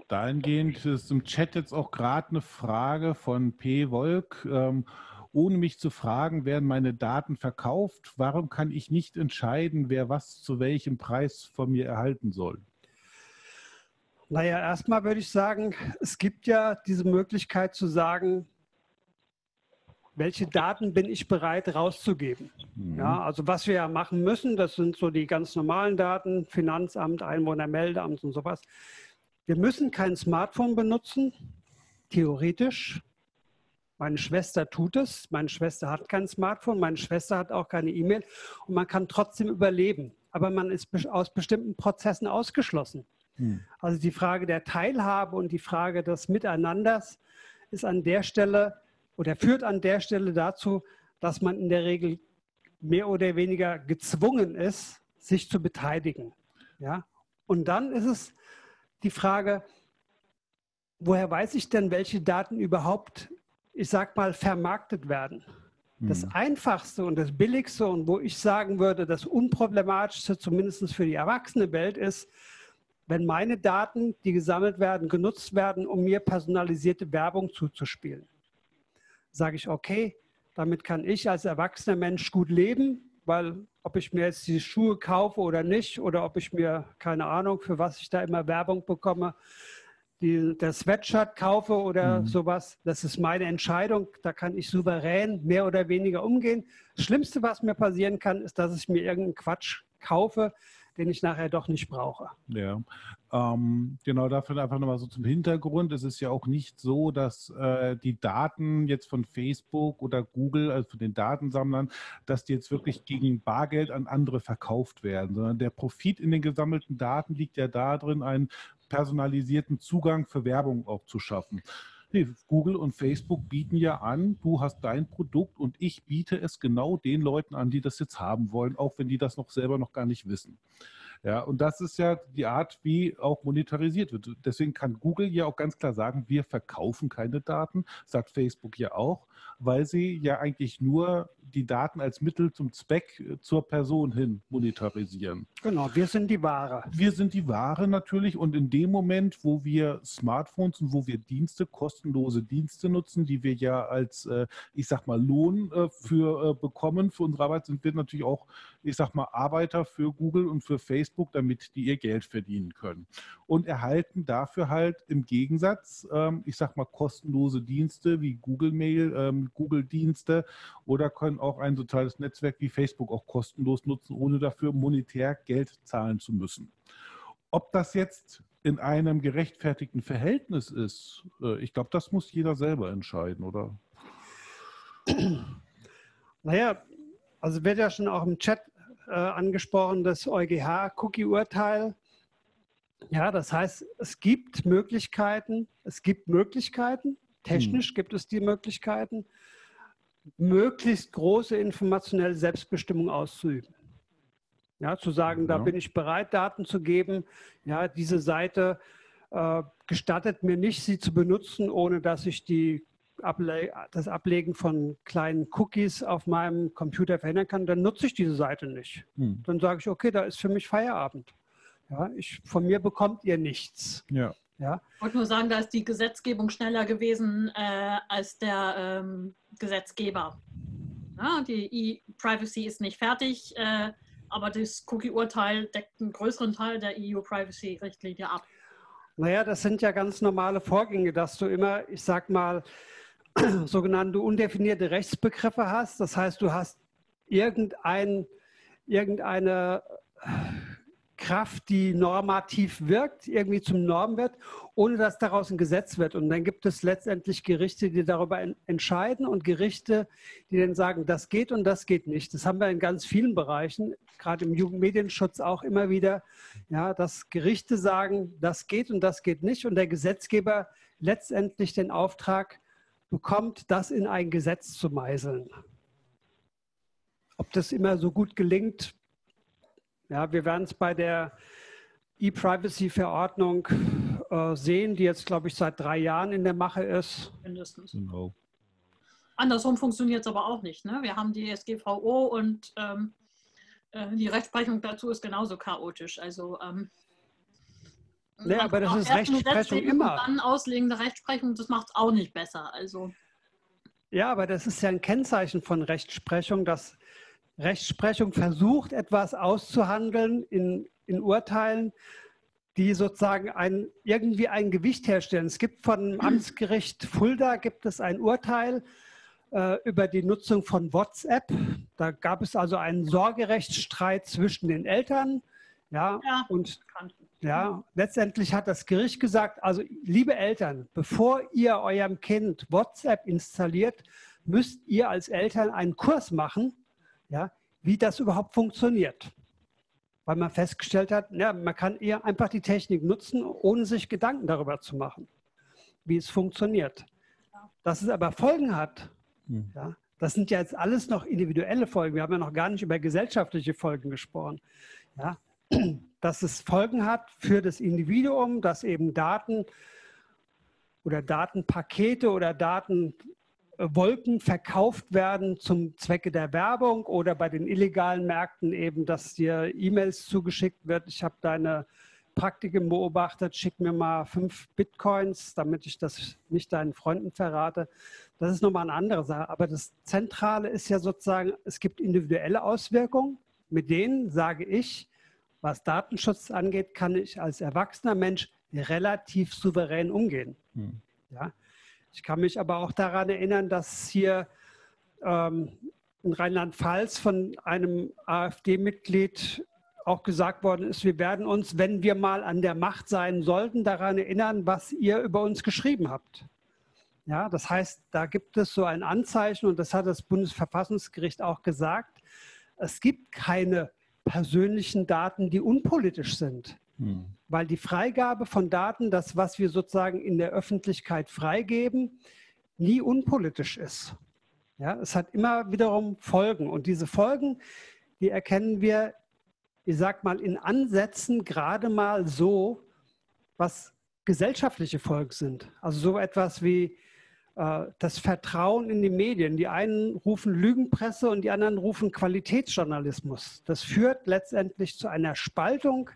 A: Dahingehend ist im Chat jetzt auch gerade eine Frage von P. Wolk. Ähm, ohne mich zu fragen, werden meine Daten verkauft? Warum kann ich nicht entscheiden, wer was zu welchem Preis von mir erhalten soll?
B: Naja, erstmal würde ich sagen, es gibt ja diese Möglichkeit zu sagen, welche Daten bin ich bereit rauszugeben. Mhm. Ja, also was wir ja machen müssen, das sind so die ganz normalen Daten, Finanzamt, Einwohnermeldeamt und sowas. Wir müssen kein Smartphone benutzen, theoretisch. Meine Schwester tut es. Meine Schwester hat kein Smartphone. Meine Schwester hat auch keine E-Mail. Und man kann trotzdem überleben. Aber man ist aus bestimmten Prozessen ausgeschlossen. Hm. Also die Frage der Teilhabe und die Frage des Miteinanders ist an der Stelle oder führt an der Stelle dazu, dass man in der Regel mehr oder weniger gezwungen ist, sich zu beteiligen. Ja? Und dann ist es die Frage, woher weiß ich denn, welche Daten überhaupt, ich sag mal, vermarktet werden? Das hm. Einfachste und das Billigste und wo ich sagen würde, das Unproblematischste, zumindest für die erwachsene Welt, ist, wenn meine Daten, die gesammelt werden, genutzt werden, um mir personalisierte Werbung zuzuspielen. Sage ich, okay, damit kann ich als erwachsener Mensch gut leben, weil ob ich mir jetzt die Schuhe kaufe oder nicht oder ob ich mir, keine Ahnung, für was ich da immer Werbung bekomme, die, der Sweatshirt kaufe oder mhm. sowas, das ist meine Entscheidung. Da kann ich souverän mehr oder weniger umgehen. Das Schlimmste, was mir passieren kann, ist, dass ich mir irgendeinen Quatsch kaufe, den ich nachher doch nicht brauche.
A: Ja, ähm, genau dafür einfach nochmal so zum Hintergrund. Es ist ja auch nicht so, dass äh, die Daten jetzt von Facebook oder Google, also von den Datensammlern, dass die jetzt wirklich gegen Bargeld an andere verkauft werden, sondern der Profit in den gesammelten Daten liegt ja darin, einen personalisierten Zugang für Werbung auch zu schaffen. Nee, Google und Facebook bieten ja an, du hast dein Produkt und ich biete es genau den Leuten an, die das jetzt haben wollen, auch wenn die das noch selber noch gar nicht wissen. Ja, und das ist ja die Art, wie auch monetarisiert wird. Deswegen kann Google ja auch ganz klar sagen, wir verkaufen keine Daten, sagt Facebook ja auch, weil sie ja eigentlich nur die Daten als Mittel zum Zweck äh, zur Person hin monetarisieren.
B: Genau, wir sind die Ware.
A: Wir sind die Ware natürlich und in dem Moment, wo wir Smartphones und wo wir Dienste, kostenlose Dienste nutzen, die wir ja als, äh, ich sag mal, Lohn äh, für bekommen für unsere Arbeit, sind wir natürlich auch, ich sag mal, Arbeiter für Google und für Facebook, damit die ihr Geld verdienen können. Und erhalten dafür halt im Gegensatz, ähm, ich sag mal, kostenlose Dienste wie Google Mail, ähm, Google Dienste oder können auch ein soziales Netzwerk wie Facebook auch kostenlos nutzen, ohne dafür monetär Geld zahlen zu müssen. Ob das jetzt in einem gerechtfertigten Verhältnis ist, äh, ich glaube, das muss jeder selber entscheiden, oder?
B: Naja, also wird ja schon auch im Chat äh, angesprochen, das EuGH-Cookie-Urteil. Ja, das heißt, es gibt Möglichkeiten, es gibt Möglichkeiten, technisch hm. gibt es die Möglichkeiten, möglichst große informationelle Selbstbestimmung auszuüben. Ja, zu sagen, ja. da bin ich bereit, Daten zu geben. Ja, diese Seite äh, gestattet mir nicht, sie zu benutzen, ohne dass ich die Able das Ablegen von kleinen Cookies auf meinem Computer verhindern kann, dann nutze ich diese Seite nicht. Hm. Dann sage ich, okay, da ist für mich Feierabend. Ja, ich, von mir bekommt ihr nichts.
A: Ja.
D: Ja. Ich wollte nur sagen, da ist die Gesetzgebung schneller gewesen äh, als der ähm, Gesetzgeber. Ja, die E-Privacy ist nicht fertig, äh, aber das Cookie-Urteil deckt einen größeren Teil der EU-Privacy-Richtlinie ab.
B: Naja, das sind ja ganz normale Vorgänge, dass du immer, ich sag mal, sogenannte undefinierte Rechtsbegriffe hast. Das heißt, du hast irgendein, irgendeine Kraft, die normativ wirkt, irgendwie zum Norm wird, ohne dass daraus ein Gesetz wird. Und dann gibt es letztendlich Gerichte, die darüber entscheiden und Gerichte, die dann sagen, das geht und das geht nicht. Das haben wir in ganz vielen Bereichen, gerade im Jugendmedienschutz auch immer wieder, ja, dass Gerichte sagen, das geht und das geht nicht und der Gesetzgeber letztendlich den Auftrag bekommt, das in ein Gesetz zu meißeln. Ob das immer so gut gelingt, Ja, wir werden es bei der E-Privacy-Verordnung äh, sehen, die jetzt, glaube ich, seit drei Jahren in der Mache ist.
D: Mindestens. Genau. Andersrum funktioniert es aber auch nicht. Ne? Wir haben die SGVO und ähm, äh, die Rechtsprechung dazu ist genauso chaotisch. Also ähm,
B: ja, aber das ist Rechtsprechung immer.
D: dann auslegende Rechtsprechung, das macht es auch nicht besser. Also.
B: Ja, aber das ist ja ein Kennzeichen von Rechtsprechung, dass Rechtsprechung versucht, etwas auszuhandeln in, in Urteilen, die sozusagen ein, irgendwie ein Gewicht herstellen. Es gibt von Amtsgericht Fulda gibt es ein Urteil äh, über die Nutzung von WhatsApp. Da gab es also einen Sorgerechtsstreit zwischen den Eltern. Ja, ja und ja, letztendlich hat das Gericht gesagt, also liebe Eltern, bevor ihr eurem Kind WhatsApp installiert, müsst ihr als Eltern einen Kurs machen, ja, wie das überhaupt funktioniert. Weil man festgestellt hat, ja, man kann eher einfach die Technik nutzen, ohne sich Gedanken darüber zu machen, wie es funktioniert. Dass es aber Folgen hat, hm. ja, das sind ja jetzt alles noch individuelle Folgen. Wir haben ja noch gar nicht über gesellschaftliche Folgen gesprochen. Ja, dass es Folgen hat für das Individuum, dass eben Daten oder Datenpakete oder Datenwolken verkauft werden zum Zwecke der Werbung oder bei den illegalen Märkten eben, dass dir E-Mails zugeschickt wird. Ich habe deine Praktiken beobachtet, schick mir mal fünf Bitcoins, damit ich das nicht deinen Freunden verrate. Das ist nochmal eine andere Sache. Aber das Zentrale ist ja sozusagen, es gibt individuelle Auswirkungen. Mit denen sage ich, was Datenschutz angeht, kann ich als erwachsener Mensch relativ souverän umgehen. Hm. Ja? Ich kann mich aber auch daran erinnern, dass hier ähm, in Rheinland-Pfalz von einem AfD-Mitglied auch gesagt worden ist, wir werden uns, wenn wir mal an der Macht sein sollten, daran erinnern, was ihr über uns geschrieben habt. Ja, das heißt, da gibt es so ein Anzeichen und das hat das Bundesverfassungsgericht auch gesagt. Es gibt keine persönlichen Daten, die unpolitisch sind. Hm. Weil die Freigabe von Daten, das, was wir sozusagen in der Öffentlichkeit freigeben, nie unpolitisch ist. Ja, es hat immer wiederum Folgen. Und diese Folgen, die erkennen wir, ich sag mal, in Ansätzen gerade mal so, was gesellschaftliche Folgen sind. Also so etwas wie äh, das Vertrauen in die Medien. Die einen rufen Lügenpresse und die anderen rufen Qualitätsjournalismus. Das führt letztendlich zu einer Spaltung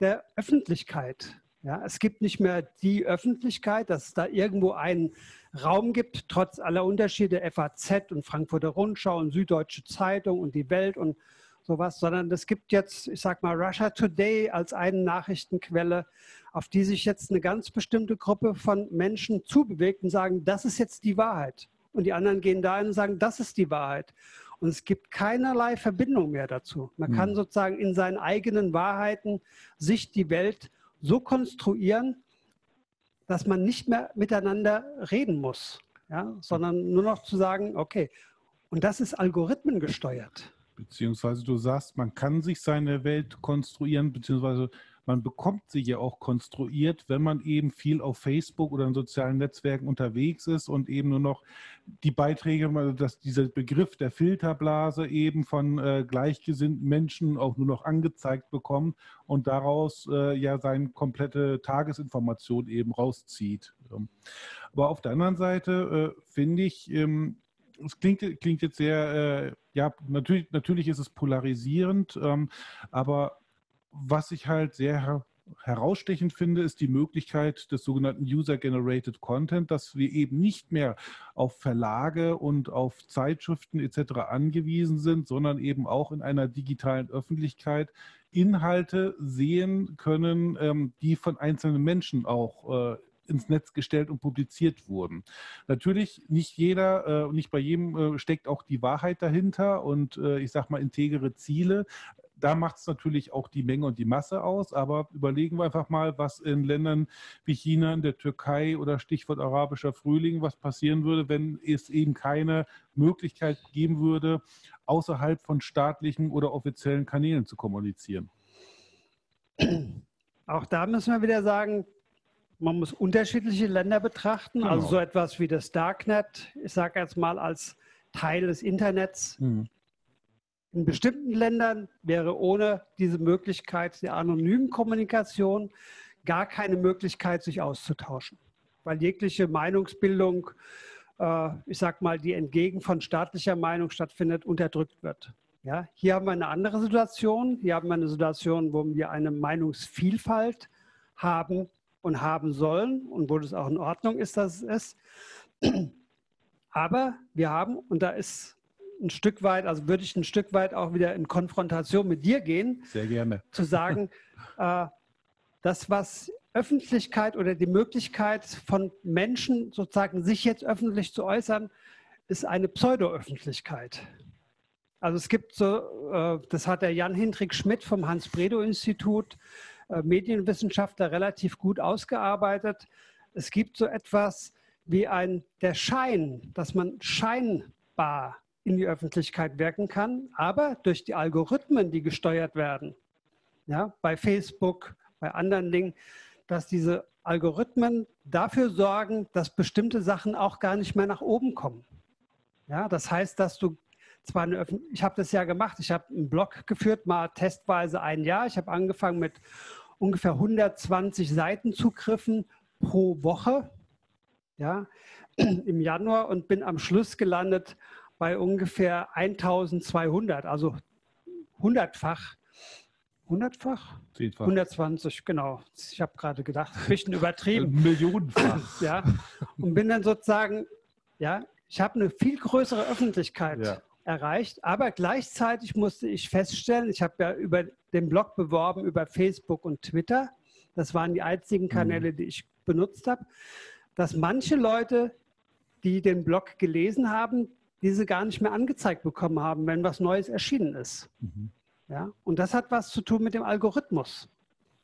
B: der Öffentlichkeit. Ja, es gibt nicht mehr die Öffentlichkeit, dass es da irgendwo einen Raum gibt, trotz aller Unterschiede, FAZ und Frankfurter Rundschau und Süddeutsche Zeitung und die Welt und sowas, sondern es gibt jetzt, ich sag mal, Russia Today als eine Nachrichtenquelle, auf die sich jetzt eine ganz bestimmte Gruppe von Menschen zubewegt und sagen, das ist jetzt die Wahrheit. Und die anderen gehen dahin und sagen, das ist die Wahrheit. Und es gibt keinerlei Verbindung mehr dazu. Man kann hm. sozusagen in seinen eigenen Wahrheiten sich die Welt so konstruieren, dass man nicht mehr miteinander reden muss, ja, sondern nur noch zu sagen, okay, und das ist algorithmengesteuert.
A: Beziehungsweise du sagst, man kann sich seine Welt konstruieren, beziehungsweise man bekommt sie ja auch konstruiert, wenn man eben viel auf Facebook oder in sozialen Netzwerken unterwegs ist und eben nur noch die Beiträge, also dass dieser Begriff der Filterblase eben von äh, gleichgesinnten Menschen auch nur noch angezeigt bekommt und daraus äh, ja seine komplette Tagesinformation eben rauszieht. Aber auf der anderen Seite äh, finde ich, ähm, es klingt, klingt jetzt sehr, äh, ja, natürlich, natürlich ist es polarisierend, ähm, aber was ich halt sehr herausstechend finde, ist die Möglichkeit des sogenannten User-Generated Content, dass wir eben nicht mehr auf Verlage und auf Zeitschriften etc. angewiesen sind, sondern eben auch in einer digitalen Öffentlichkeit Inhalte sehen können, ähm, die von einzelnen Menschen auch äh, ins Netz gestellt und publiziert wurden. Natürlich, nicht jeder, äh, nicht bei jedem äh, steckt auch die Wahrheit dahinter und ich sage mal integere Ziele. Da macht es natürlich auch die Menge und die Masse aus, aber überlegen wir einfach mal, was in Ländern wie China, in der Türkei oder Stichwort arabischer Frühling, was passieren würde, wenn es eben keine Möglichkeit geben würde, außerhalb von staatlichen oder offiziellen Kanälen zu kommunizieren.
B: Auch da müssen wir wieder sagen, man muss unterschiedliche Länder betrachten, genau. also so etwas wie das Darknet, ich sage jetzt mal als Teil des Internets. Mhm. In bestimmten Ländern wäre ohne diese Möglichkeit der anonymen Kommunikation gar keine Möglichkeit, sich auszutauschen, weil jegliche Meinungsbildung, äh, ich sage mal, die entgegen von staatlicher Meinung stattfindet, unterdrückt wird. Ja, hier haben wir eine andere Situation. Hier haben wir eine Situation, wo wir eine Meinungsvielfalt haben und haben sollen und wo das auch in Ordnung ist, dass es ist. Aber wir haben, und da ist ein Stück weit, also würde ich ein Stück weit auch wieder in Konfrontation mit dir gehen.
A: Sehr gerne.
B: Zu sagen, äh, das, was Öffentlichkeit oder die Möglichkeit von Menschen sozusagen sich jetzt öffentlich zu äußern, ist eine Pseudo-Öffentlichkeit. Also es gibt so, äh, das hat der Jan Hendrik Schmidt vom Hans-Bredow-Institut, äh, Medienwissenschaftler, relativ gut ausgearbeitet. Es gibt so etwas wie ein, der Schein, dass man scheinbar in die Öffentlichkeit wirken kann, aber durch die Algorithmen, die gesteuert werden, ja, bei Facebook, bei anderen Dingen, dass diese Algorithmen dafür sorgen, dass bestimmte Sachen auch gar nicht mehr nach oben kommen. Ja, das heißt, dass du zwar eine Öffn ich habe das ja gemacht, ich habe einen Blog geführt, mal testweise ein Jahr. Ich habe angefangen mit ungefähr 120 Seitenzugriffen pro Woche, ja, im Januar und bin am Schluss gelandet bei ungefähr 1200, also hundertfach. Hundertfach? Zehnfach. 120, genau. Ich habe gerade gedacht, ein bisschen übertrieben.
A: Millionenfach.
B: ja. Und bin dann sozusagen, ja, ich habe eine viel größere Öffentlichkeit ja. erreicht, aber gleichzeitig musste ich feststellen, ich habe ja über den Blog beworben, über Facebook und Twitter. Das waren die einzigen Kanäle, mhm. die ich benutzt habe, dass manche Leute, die den Blog gelesen haben, diese gar nicht mehr angezeigt bekommen haben, wenn was Neues erschienen ist. Mhm. Ja, und das hat was zu tun mit dem Algorithmus.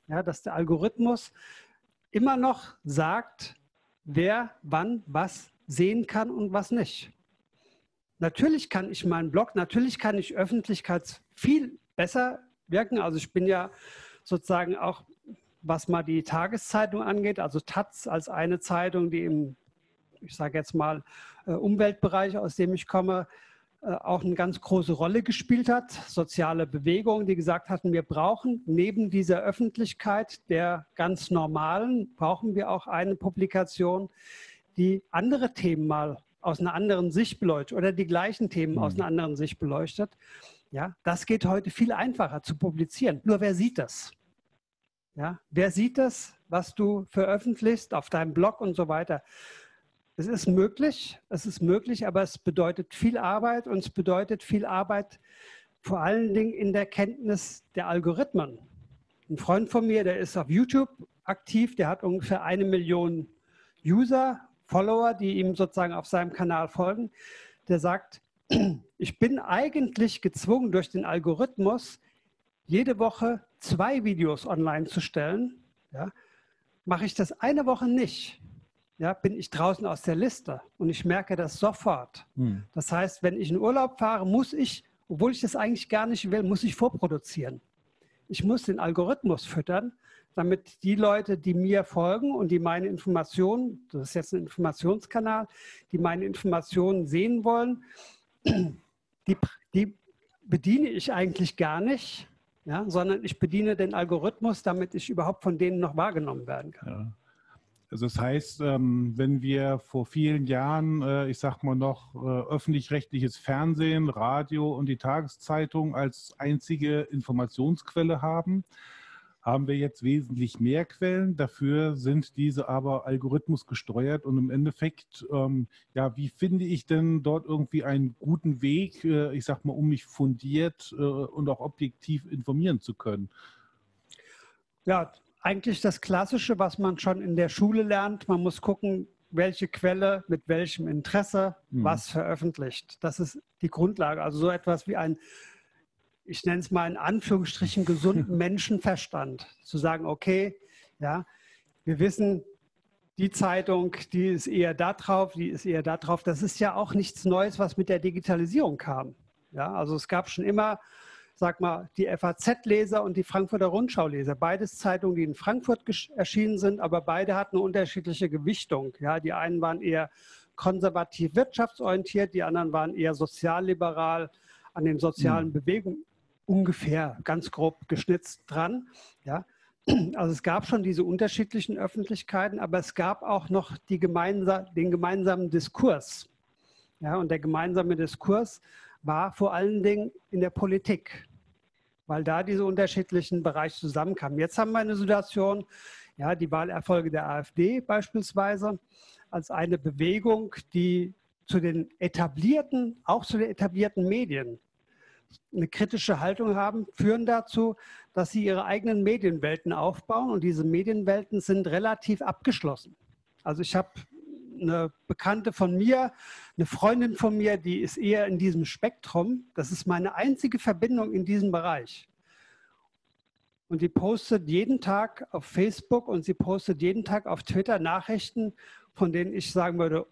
B: Ja, dass der Algorithmus immer noch sagt, wer wann was sehen kann und was nicht. Natürlich kann ich meinen Blog, natürlich kann ich Öffentlichkeit viel besser wirken. Also ich bin ja sozusagen auch, was mal die Tageszeitung angeht, also Taz als eine Zeitung, die im, ich sage jetzt mal, äh, Umweltbereich, aus dem ich komme, äh, auch eine ganz große Rolle gespielt hat. Soziale Bewegungen, die gesagt hatten, wir brauchen neben dieser Öffentlichkeit der ganz normalen, brauchen wir auch eine Publikation, die andere Themen mal aus einer anderen Sicht beleuchtet oder die gleichen Themen mhm. aus einer anderen Sicht beleuchtet. Ja, das geht heute viel einfacher zu publizieren. Nur wer sieht das? Ja, wer sieht das, was du veröffentlichst auf deinem Blog und so weiter? Es ist möglich, es ist möglich, aber es bedeutet viel Arbeit und es bedeutet viel Arbeit vor allen Dingen in der Kenntnis der Algorithmen. Ein Freund von mir, der ist auf YouTube aktiv, der hat ungefähr eine Million User, Follower, die ihm sozusagen auf seinem Kanal folgen. Der sagt, ich bin eigentlich gezwungen durch den Algorithmus, jede Woche zwei Videos online zu stellen. Ja, mache ich das eine Woche nicht, ja, bin ich draußen aus der Liste und ich merke das sofort. Hm. Das heißt, wenn ich in Urlaub fahre, muss ich, obwohl ich das eigentlich gar nicht will, muss ich vorproduzieren. Ich muss den Algorithmus füttern, damit die Leute, die mir folgen und die meine Informationen, das ist jetzt ein Informationskanal, die meine Informationen sehen wollen, die, die bediene ich eigentlich gar nicht, ja, sondern ich bediene den Algorithmus, damit ich überhaupt von denen noch wahrgenommen werden kann. Ja.
A: Also das heißt, ähm, wenn wir vor vielen Jahren, äh, ich sag mal noch, äh, öffentlich-rechtliches Fernsehen, Radio und die Tageszeitung als einzige Informationsquelle haben, haben wir jetzt wesentlich mehr Quellen. Dafür sind diese aber algorithmusgesteuert und im Endeffekt, ähm, ja, wie finde ich denn dort irgendwie einen guten Weg, äh, ich sag mal, um mich fundiert und auch objektiv informieren zu können?
B: Ja, eigentlich das Klassische, was man schon in der Schule lernt. Man muss gucken, welche Quelle mit welchem Interesse mhm. was veröffentlicht. Das ist die Grundlage. Also so etwas wie ein, ich nenne es mal in Anführungsstrichen, gesunden Menschenverstand. Zu sagen, okay, ja, wir wissen, die Zeitung, die ist eher da drauf, die ist eher da drauf. Das ist ja auch nichts Neues, was mit der Digitalisierung kam. Ja, also es gab schon immer sag mal, die FAZ-Leser und die Frankfurter Rundschau-Leser. Beides Zeitungen, die in Frankfurt erschienen sind, aber beide hatten eine unterschiedliche Gewichtung. Ja, die einen waren eher konservativ wirtschaftsorientiert, die anderen waren eher sozialliberal, an den sozialen mhm. Bewegungen ungefähr ganz grob geschnitzt dran. Ja. Also es gab schon diese unterschiedlichen Öffentlichkeiten, aber es gab auch noch gemeinsa den gemeinsamen Diskurs. Ja, und der gemeinsame Diskurs war vor allen Dingen in der Politik, weil da diese unterschiedlichen Bereiche zusammenkamen. Jetzt haben wir eine Situation, ja, die Wahlerfolge der AfD beispielsweise, als eine Bewegung, die zu den etablierten, auch zu den etablierten Medien eine kritische Haltung haben, führen dazu, dass sie ihre eigenen Medienwelten aufbauen und diese Medienwelten sind relativ abgeschlossen. Also ich habe eine Bekannte von mir, eine Freundin von mir, die ist eher in diesem Spektrum. Das ist meine einzige Verbindung in diesem Bereich. Und die postet jeden Tag auf Facebook und sie postet jeden Tag auf Twitter Nachrichten, von denen ich sagen würde,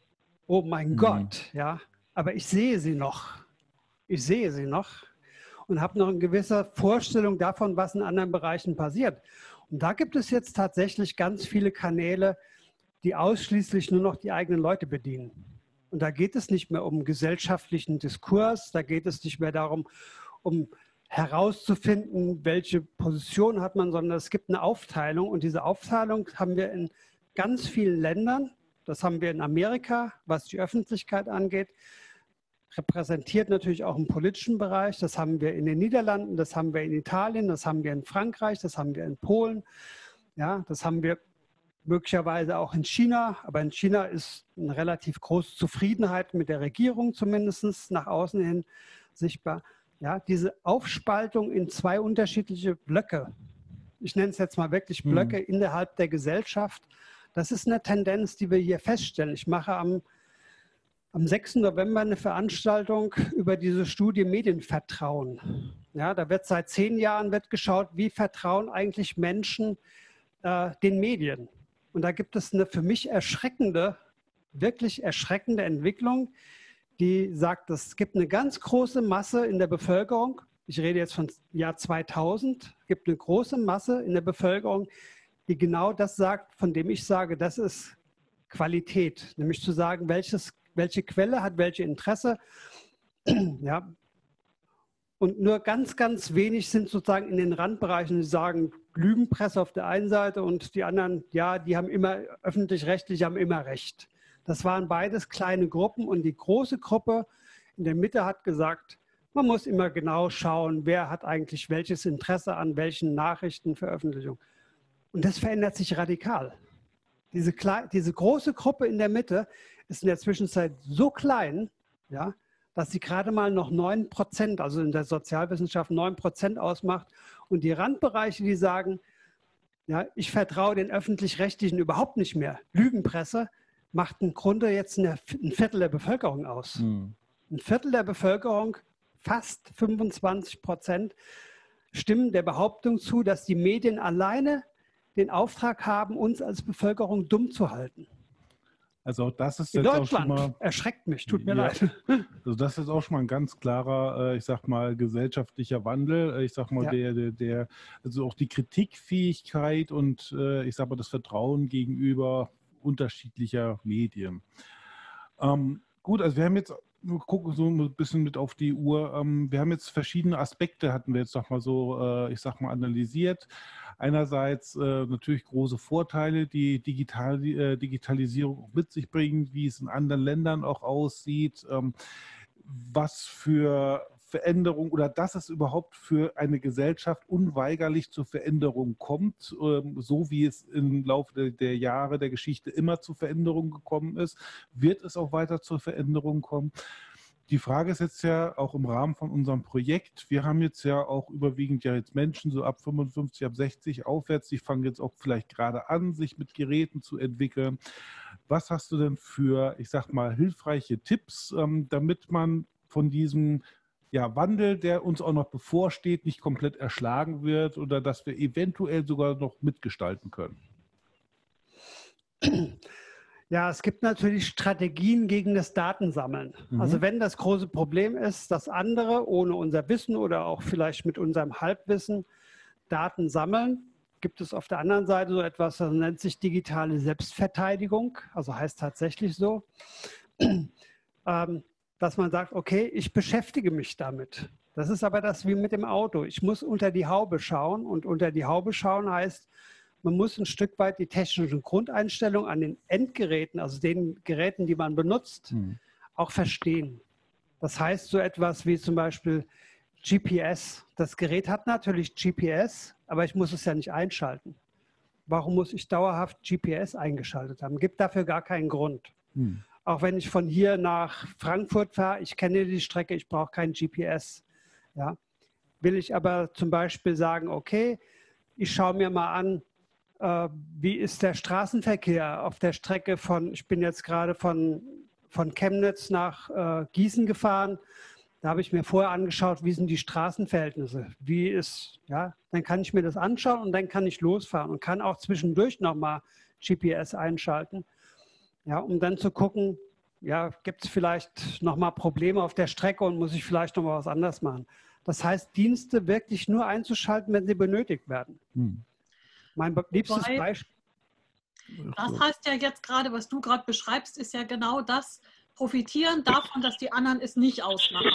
B: oh mein mhm. Gott, ja, aber ich sehe sie noch. Ich sehe sie noch und habe noch eine gewisse Vorstellung davon, was in anderen Bereichen passiert. Und da gibt es jetzt tatsächlich ganz viele Kanäle, die ausschließlich nur noch die eigenen Leute bedienen. Und da geht es nicht mehr um gesellschaftlichen Diskurs, da geht es nicht mehr darum, um herauszufinden, welche Position hat man, sondern es gibt eine Aufteilung. Und diese Aufteilung haben wir in ganz vielen Ländern. Das haben wir in Amerika, was die Öffentlichkeit angeht. Repräsentiert natürlich auch im politischen Bereich. Das haben wir in den Niederlanden, das haben wir in Italien, das haben wir in Frankreich, das haben wir in Polen. Ja, das haben wir möglicherweise auch in China. Aber in China ist eine relativ große Zufriedenheit mit der Regierung zumindest nach außen hin sichtbar. Ja, diese Aufspaltung in zwei unterschiedliche Blöcke, ich nenne es jetzt mal wirklich hm. Blöcke mhm. innerhalb der Gesellschaft, das ist eine Tendenz, die wir hier feststellen. Ich mache am, am 6. November eine Veranstaltung über diese Studie Medienvertrauen. Ja, da wird seit zehn Jahren wird geschaut, wie vertrauen eigentlich Menschen äh, den Medien. Und da gibt es eine für mich erschreckende, wirklich erschreckende Entwicklung, die sagt, es gibt eine ganz große Masse in der Bevölkerung. Ich rede jetzt von Jahr 2000. Es gibt eine große Masse in der Bevölkerung, die genau das sagt, von dem ich sage, das ist Qualität. Nämlich zu sagen, welches, welche Quelle hat welche Interesse. ja. Und nur ganz, ganz wenig sind sozusagen in den Randbereichen, die sagen, Lügenpresse auf der einen Seite und die anderen, ja, die haben immer, öffentlich-rechtlich haben immer Recht. Das waren beides kleine Gruppen und die große Gruppe in der Mitte hat gesagt, man muss immer genau schauen, wer hat eigentlich welches Interesse an welchen Nachrichtenveröffentlichungen. Und das verändert sich radikal. Diese, diese große Gruppe in der Mitte ist in der Zwischenzeit so klein, ja, dass sie gerade mal noch 9 Prozent, also in der Sozialwissenschaft 9 Prozent ausmacht. Und die Randbereiche, die sagen, ja, ich vertraue den öffentlich-rechtlichen überhaupt nicht mehr. Lügenpresse, macht im Grunde jetzt eine, ein Viertel der Bevölkerung aus. Mhm. Ein Viertel der Bevölkerung, fast 25 Prozent, stimmen der Behauptung zu, dass die Medien alleine den Auftrag haben, uns als Bevölkerung dumm zu halten.
A: Also das ist
B: In jetzt Deutschland auch schon mal, erschreckt mich, tut mir ja, leid.
A: Also das ist auch schon mal ein ganz klarer, äh, ich sag mal, gesellschaftlicher Wandel. Äh, ich sag mal, ja. der, der, der, also auch die Kritikfähigkeit und äh, ich sag mal, das Vertrauen gegenüber unterschiedlicher Medien. Ähm, gut, also wir haben jetzt, gucken so ein bisschen mit auf die Uhr. Ähm, wir haben jetzt verschiedene Aspekte, hatten wir jetzt noch mal so, äh, ich sag mal, analysiert. Einerseits äh, natürlich große Vorteile, die äh, Digitalisierung mit sich bringt, wie es in anderen Ländern auch aussieht. Ähm, was für Veränderung oder dass es überhaupt für eine Gesellschaft unweigerlich zur Veränderung kommt, ähm, so wie es im Laufe der Jahre der Geschichte immer zu Veränderungen gekommen ist, wird es auch weiter zur Veränderung kommen. Die Frage ist jetzt ja auch im Rahmen von unserem Projekt, wir haben jetzt ja auch überwiegend ja jetzt Menschen so ab 55, ab 60 aufwärts, die fangen jetzt auch vielleicht gerade an, sich mit Geräten zu entwickeln. Was hast du denn für, ich sag mal, hilfreiche Tipps, ähm, damit man von diesem ja, Wandel, der uns auch noch bevorsteht, nicht komplett erschlagen wird oder dass wir eventuell sogar noch mitgestalten können?
B: Ja, es gibt natürlich Strategien gegen das Datensammeln. Mhm. Also wenn das große Problem ist, dass andere ohne unser Wissen oder auch vielleicht mit unserem Halbwissen Daten sammeln, gibt es auf der anderen Seite so etwas, das nennt sich digitale Selbstverteidigung, also heißt tatsächlich so. ähm, dass man sagt, okay, ich beschäftige mich damit. Das ist aber das wie mit dem Auto. Ich muss unter die Haube schauen und unter die Haube schauen heißt, man muss ein Stück weit die technischen Grundeinstellungen an den Endgeräten, also den Geräten, die man benutzt, mhm. auch verstehen. Das heißt so etwas wie zum Beispiel GPS. Das Gerät hat natürlich GPS, aber ich muss es ja nicht einschalten. Warum muss ich dauerhaft GPS eingeschaltet haben? Gibt dafür gar keinen Grund. Hm. Auch wenn ich von hier nach Frankfurt fahre, ich kenne die Strecke, ich brauche kein GPS. Ja. Will ich aber zum Beispiel sagen, okay, ich schaue mir mal an, äh, wie ist der Straßenverkehr auf der Strecke von, ich bin jetzt gerade von, von Chemnitz nach äh, Gießen gefahren. Da habe ich mir vorher angeschaut, wie sind die Straßenverhältnisse, wie ist, ja, dann kann ich mir das anschauen und dann kann ich losfahren und kann auch zwischendurch nochmal GPS einschalten, ja, um dann zu gucken, ja, gibt es vielleicht nochmal Probleme auf der Strecke und muss ich vielleicht nochmal was anders machen. Das heißt, Dienste wirklich nur einzuschalten, wenn sie benötigt werden. Hm. Mein liebstes Wobei, Beispiel.
D: Das heißt ja jetzt gerade, was du gerade beschreibst, ist ja genau das, profitieren davon, dass die anderen es nicht ausmachen.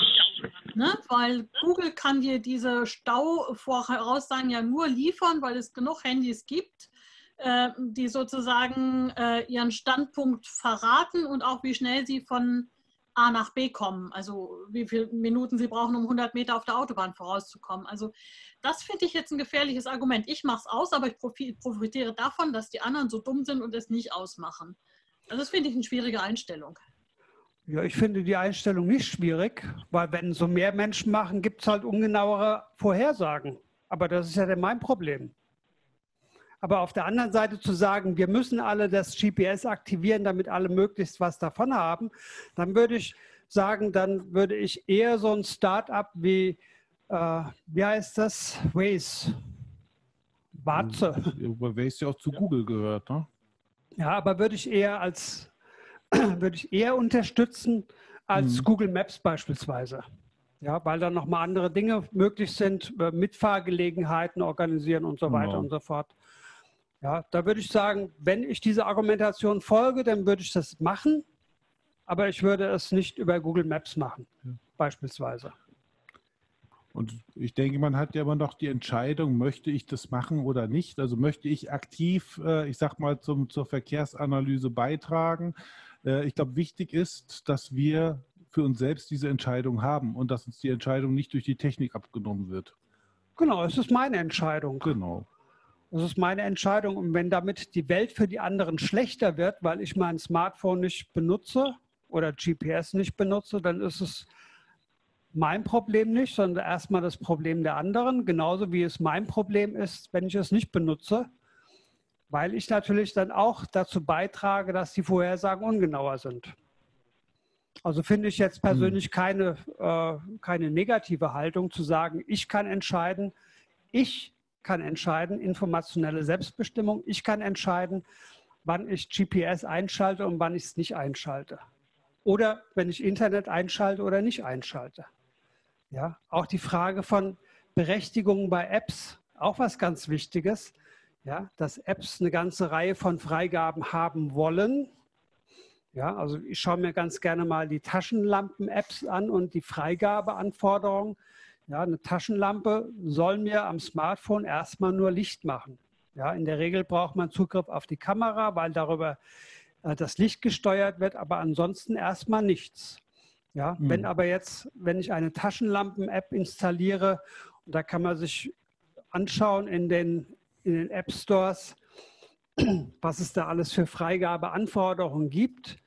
D: Ne? Weil Google kann dir diese Stauvoraussagen ja nur liefern, weil es genug Handys gibt, äh, die sozusagen äh, ihren Standpunkt verraten und auch wie schnell sie von A nach B kommen, also wie viele Minuten sie brauchen, um 100 Meter auf der Autobahn vorauszukommen. Also das finde ich jetzt ein gefährliches Argument. Ich mache es aus, aber ich profitiere davon, dass die anderen so dumm sind und es nicht ausmachen. Also das finde ich eine schwierige Einstellung.
B: Ja, ich finde die Einstellung nicht schwierig, weil wenn so mehr Menschen machen, gibt es halt ungenauere Vorhersagen. Aber das ist ja dann mein Problem. Aber auf der anderen Seite zu sagen, wir müssen alle das GPS aktivieren, damit alle möglichst was davon haben, dann würde ich sagen, dann würde ich eher so ein Start-up wie, äh, wie heißt das? Waze. Warze.
A: Waze ja auch zu Google gehört, ne?
B: Ja, aber würde ich eher als, würde ich eher unterstützen als mhm. Google Maps beispielsweise. Ja, weil dann nochmal andere Dinge möglich sind, äh, Mitfahrgelegenheiten organisieren und so weiter genau. und so fort. Ja, da würde ich sagen, wenn ich diese Argumentation folge, dann würde ich das machen, aber ich würde es nicht über Google Maps machen, ja. beispielsweise.
A: Und ich denke, man hat ja immer noch die Entscheidung, möchte ich das machen oder nicht? Also möchte ich aktiv, äh, ich sag mal, zum, zur Verkehrsanalyse beitragen? Äh, ich glaube, wichtig ist, dass wir für uns selbst diese Entscheidung haben und dass uns die Entscheidung nicht durch die Technik abgenommen wird.
B: Genau, es ist meine Entscheidung.
A: Genau.
B: Das ist meine Entscheidung. Und wenn damit die Welt für die anderen schlechter wird, weil ich mein Smartphone nicht benutze oder GPS nicht benutze, dann ist es mein Problem nicht, sondern erstmal das Problem der anderen, genauso wie es mein Problem ist, wenn ich es nicht benutze, weil ich natürlich dann auch dazu beitrage, dass die Vorhersagen ungenauer sind. Also finde ich jetzt persönlich hm. keine, äh, keine negative Haltung zu sagen, ich kann entscheiden, ich kann entscheiden, informationelle Selbstbestimmung. Ich kann entscheiden, wann ich GPS einschalte und wann ich es nicht einschalte. Oder wenn ich Internet einschalte oder nicht einschalte. Ja, auch die Frage von Berechtigungen bei Apps, auch was ganz Wichtiges. Ja, dass Apps eine ganze Reihe von Freigaben haben wollen. Ja, also ich schaue mir ganz gerne mal die Taschenlampen-Apps an und die Freigabeanforderungen. Ja, eine Taschenlampe soll mir am Smartphone erstmal nur Licht machen. Ja, in der Regel braucht man Zugriff auf die Kamera, weil darüber äh, das Licht gesteuert wird, aber ansonsten erstmal nichts. Ja, mhm. wenn aber jetzt, wenn ich eine Taschenlampen-App installiere, da kann man sich anschauen in den, in den App Stores, was es da alles für Freigabeanforderungen gibt,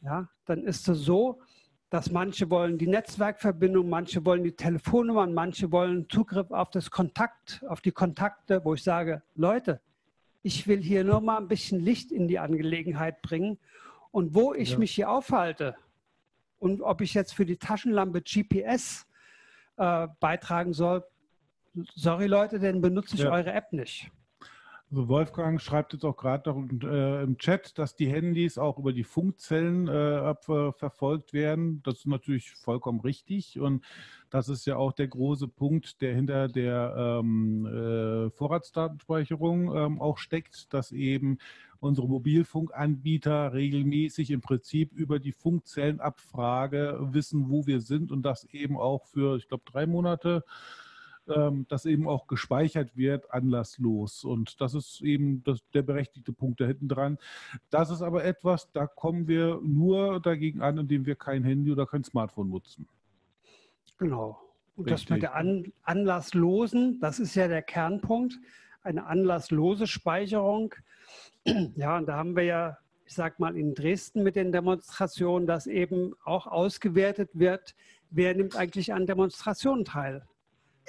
B: ja, dann ist es so, dass manche wollen die Netzwerkverbindung, manche wollen die Telefonnummern, manche wollen Zugriff auf das Kontakt, auf die Kontakte, wo ich sage, Leute, ich will hier nur mal ein bisschen Licht in die Angelegenheit bringen. Und wo ich ja. mich hier aufhalte und ob ich jetzt für die Taschenlampe GPS äh, beitragen soll, sorry Leute, dann benutze ich ja. eure App nicht.
A: Also Wolfgang schreibt jetzt auch gerade noch äh, im Chat, dass die Handys auch über die Funkzellen äh, verfolgt werden. Das ist natürlich vollkommen richtig und das ist ja auch der große Punkt, der hinter der ähm, äh, Vorratsdatenspeicherung ähm, auch steckt, dass eben unsere Mobilfunkanbieter regelmäßig im Prinzip über die Funkzellenabfrage wissen, wo wir sind und das eben auch für, ich glaube, drei Monate ähm, dass eben auch gespeichert wird, anlasslos. Und das ist eben das, der berechtigte Punkt da hinten dran. Das ist aber etwas, da kommen wir nur dagegen an, indem wir kein Handy oder kein Smartphone nutzen.
B: Genau. Und Richtig. das mit der an, Anlasslosen, das ist ja der Kernpunkt, eine anlasslose Speicherung. Ja, und da haben wir ja, ich sag mal, in Dresden mit den Demonstrationen, dass eben auch ausgewertet wird, wer nimmt eigentlich an Demonstrationen teil.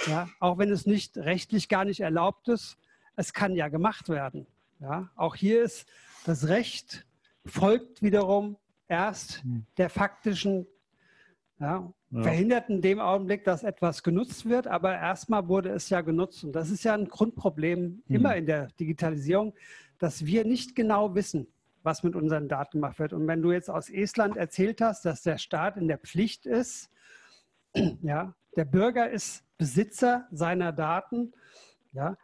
B: Ja, auch wenn es nicht rechtlich gar nicht erlaubt ist, es kann ja gemacht werden. Ja, auch hier ist das Recht folgt wiederum erst hm. der faktischen, ja, ja. verhindert in dem Augenblick, dass etwas genutzt wird, aber erstmal wurde es ja genutzt. Und das ist ja ein Grundproblem hm. immer in der Digitalisierung, dass wir nicht genau wissen, was mit unseren Daten gemacht wird. Und wenn du jetzt aus Estland erzählt hast, dass der Staat in der Pflicht ist, ja, der Bürger ist Besitzer seiner Daten, ja,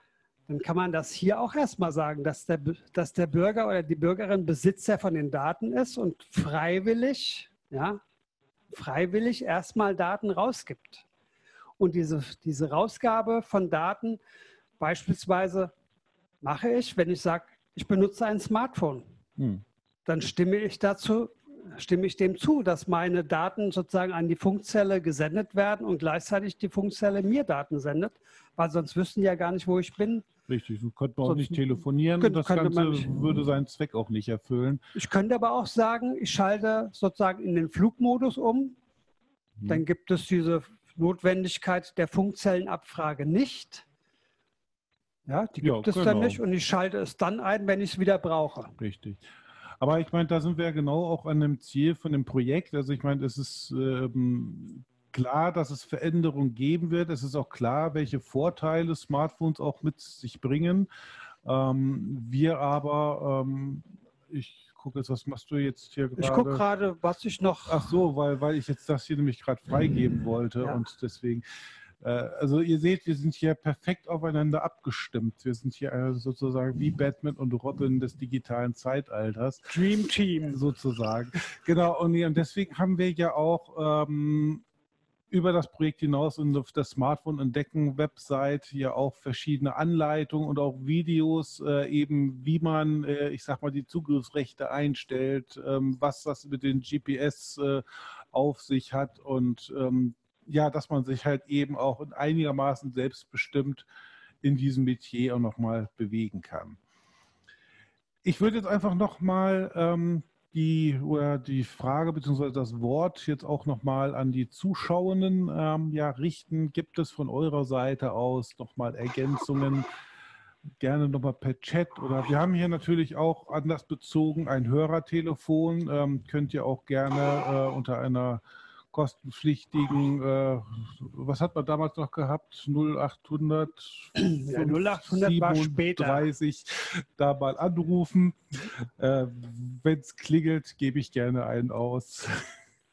B: dann kann man das hier auch erstmal sagen, dass der, dass der Bürger oder die Bürgerin Besitzer von den Daten ist und freiwillig, ja, freiwillig erstmal Daten rausgibt. Und diese, diese Rausgabe von Daten beispielsweise mache ich, wenn ich sage, ich benutze ein Smartphone. Hm. Dann stimme ich dazu stimme ich dem zu, dass meine Daten sozusagen an die Funkzelle gesendet werden und gleichzeitig die Funkzelle mir Daten sendet, weil sonst wüssten die ja gar nicht, wo ich bin.
A: Richtig, so könnte man auch nicht telefonieren. Könnte, das Ganze nicht, würde seinen Zweck auch nicht erfüllen.
B: Ich könnte aber auch sagen, ich schalte sozusagen in den Flugmodus um. Hm. Dann gibt es diese Notwendigkeit der Funkzellenabfrage nicht. Ja, die gibt ja, es genau. dann nicht und ich schalte es dann ein, wenn ich es wieder brauche.
A: Richtig. Aber ich meine, da sind wir ja genau auch an dem Ziel von dem Projekt. Also ich meine, es ist ähm, klar, dass es Veränderungen geben wird. Es ist auch klar, welche Vorteile Smartphones auch mit sich bringen. Ähm, wir aber, ähm, ich gucke jetzt, was machst du jetzt hier
B: gerade? Ich gucke gerade, was ich noch.
A: Ach so, weil, weil ich jetzt das hier nämlich gerade freigeben wollte ja. und deswegen. Äh, also ihr seht, wir sind hier perfekt aufeinander abgestimmt. Wir sind hier äh, sozusagen wie Batman und Robin des digitalen Zeitalters.
B: Dream Team.
A: Sozusagen. Genau, und, deswegen haben wir ja auch ähm, über das Projekt hinaus und auf der Smartphone entdecken Website hier auch verschiedene Anleitungen und auch Videos, äh, eben wie man, äh, ich sag mal, die Zugriffsrechte einstellt, ähm, was das mit den GPS äh, auf sich hat und ähm, ja, dass man sich halt eben auch einigermaßen selbstbestimmt in diesem Metier auch nochmal bewegen kann. Ich würde jetzt einfach nochmal ähm, die, die Frage bzw. das Wort jetzt auch nochmal an die Zuschauenden ähm, ja, richten. Gibt es von eurer Seite aus nochmal Ergänzungen? Gerne nochmal per Chat oder wir haben hier natürlich auch anders bezogen ein Hörertelefon. Ähm, könnt ihr auch gerne äh, unter einer kostenpflichtigen, äh, was hat man damals noch gehabt? 0800?
B: Ja, 0800 war später.
A: 30, da mal anrufen. Äh, Wenn es klingelt, gebe ich gerne einen aus.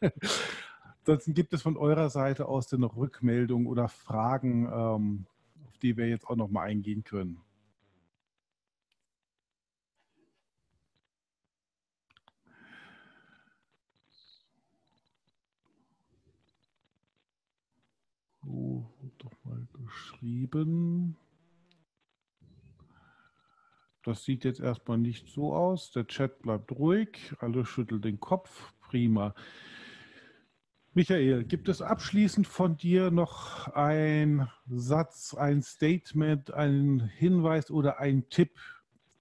A: Ansonsten gibt es von eurer Seite aus denn noch Rückmeldungen oder Fragen, ähm, auf die wir jetzt auch noch mal eingehen können. So, doch mal geschrieben. Das sieht jetzt erstmal nicht so aus. Der Chat bleibt ruhig. Alle schütteln den Kopf. Prima. Michael, gibt es abschließend von dir noch ein Satz, ein Statement, einen Hinweis oder einen Tipp,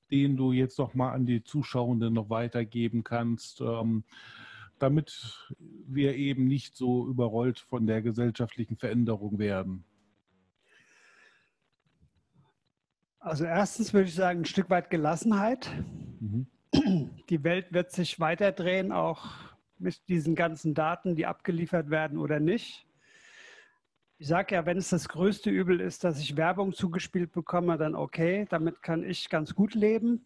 A: den du jetzt noch mal an die Zuschauenden noch weitergeben kannst? Ähm, damit wir eben nicht so überrollt von der gesellschaftlichen Veränderung werden?
B: Also erstens würde ich sagen, ein Stück weit Gelassenheit. Mhm. Die Welt wird sich weiterdrehen, auch mit diesen ganzen Daten, die abgeliefert werden oder nicht. Ich sage ja, wenn es das größte Übel ist, dass ich Werbung zugespielt bekomme, dann okay, damit kann ich ganz gut leben.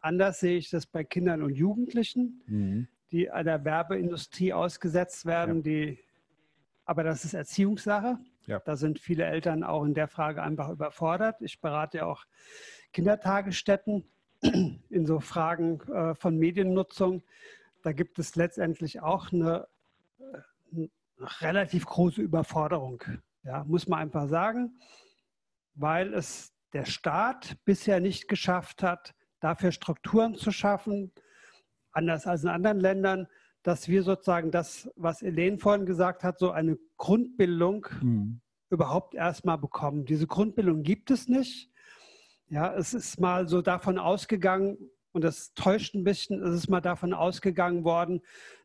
B: Anders sehe ich das bei Kindern und Jugendlichen, mhm. Die einer Werbeindustrie ausgesetzt werden, ja. die, aber das ist Erziehungssache. Ja. Da sind viele Eltern auch in der Frage einfach überfordert. Ich berate ja auch Kindertagesstätten in so Fragen äh, von Mediennutzung. Da gibt es letztendlich auch eine, eine äh, relativ große Überforderung. Ja, muss man einfach sagen, weil es der Staat bisher nicht geschafft hat, dafür Strukturen zu schaffen, anders als in anderen Ländern, dass wir sozusagen das, was Elaine vorhin gesagt hat, so eine Grundbildung mhm. überhaupt erstmal bekommen. Diese Grundbildung gibt es nicht. Ja, es ist mal so davon ausgegangen, und das täuscht ein bisschen, es ist mal davon ausgegangen worden,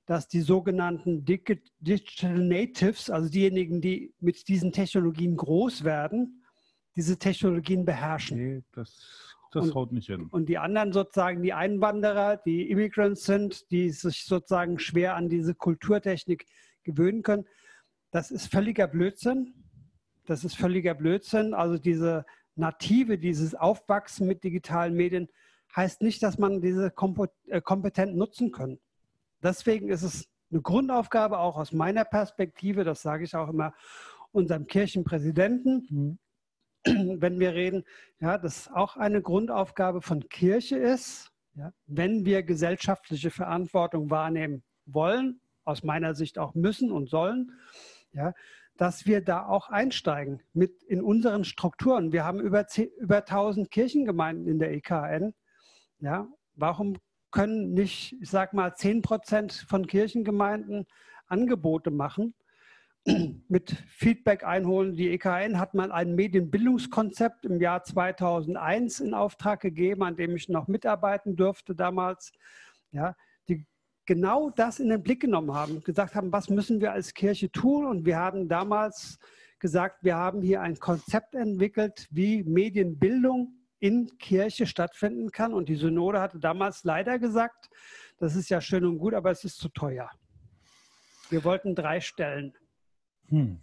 B: dass die sogenannten Digital Natives, also diejenigen, die mit diesen Technologien groß werden, diese Technologien beherrschen. Nee,
A: das, das und, haut nicht hin.
B: Und die anderen sozusagen, die Einwanderer, die Immigrants sind, die sich sozusagen schwer an diese Kulturtechnik gewöhnen können, das ist völliger Blödsinn. Das ist völliger Blödsinn. Also diese Native, dieses Aufwachsen mit digitalen Medien heißt nicht, dass man diese äh, kompetent nutzen kann. Deswegen ist es eine Grundaufgabe, auch aus meiner Perspektive, das sage ich auch immer unserem Kirchenpräsidenten, mhm. wenn wir reden, ja, dass auch eine Grundaufgabe von Kirche ist, ja, wenn wir gesellschaftliche Verantwortung wahrnehmen wollen, aus meiner Sicht auch müssen und sollen, ja, dass wir da auch einsteigen mit in unseren Strukturen. Wir haben über, 10, über 1000 Kirchengemeinden in der EKN. Ja, warum können nicht, ich sag mal, 10 Prozent von Kirchengemeinden Angebote machen, mit Feedback einholen. Die EKN hat mal ein Medienbildungskonzept im Jahr 2001 in Auftrag gegeben, an dem ich noch mitarbeiten durfte damals. Ja, die genau das in den Blick genommen haben, gesagt haben, was müssen wir als Kirche tun? Und wir haben damals gesagt, wir haben hier ein Konzept entwickelt, wie Medienbildung in Kirche stattfinden kann. Und die Synode hatte damals leider gesagt, das ist ja schön und gut, aber es ist zu teuer. Wir wollten drei Stellen. Hm.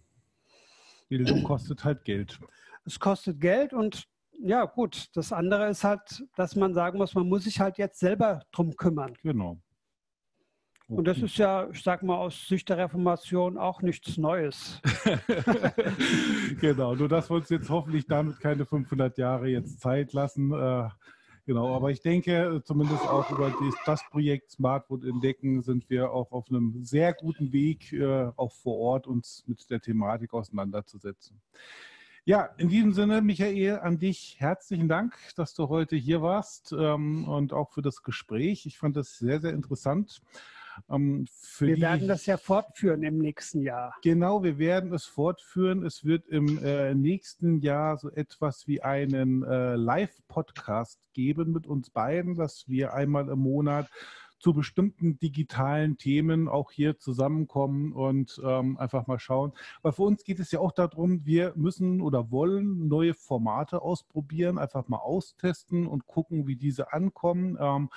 A: Bildung kostet halt Geld.
B: Es kostet Geld und ja gut, das andere ist halt, dass man sagen muss, man muss sich halt jetzt selber drum kümmern.
A: Genau.
B: Und das ist ja, ich sag mal, aus Sicht der Reformation auch nichts Neues.
A: genau, nur dass wir uns jetzt hoffentlich damit keine 500 Jahre jetzt Zeit lassen. Äh, genau, aber ich denke, zumindest auch über das Projekt Smartwood entdecken, sind wir auch auf einem sehr guten Weg, äh, auch vor Ort uns mit der Thematik auseinanderzusetzen. Ja, in diesem Sinne, Michael, an dich herzlichen Dank, dass du heute hier warst ähm, und auch für das Gespräch. Ich fand das sehr, sehr interessant.
B: Ähm, wir die, werden das ja fortführen im nächsten Jahr.
A: Genau, wir werden es fortführen. Es wird im äh, nächsten Jahr so etwas wie einen äh, Live-Podcast geben mit uns beiden, dass wir einmal im Monat zu bestimmten digitalen Themen auch hier zusammenkommen und ähm, einfach mal schauen. Weil für uns geht es ja auch darum, wir müssen oder wollen neue Formate ausprobieren, einfach mal austesten und gucken, wie diese ankommen. Ähm,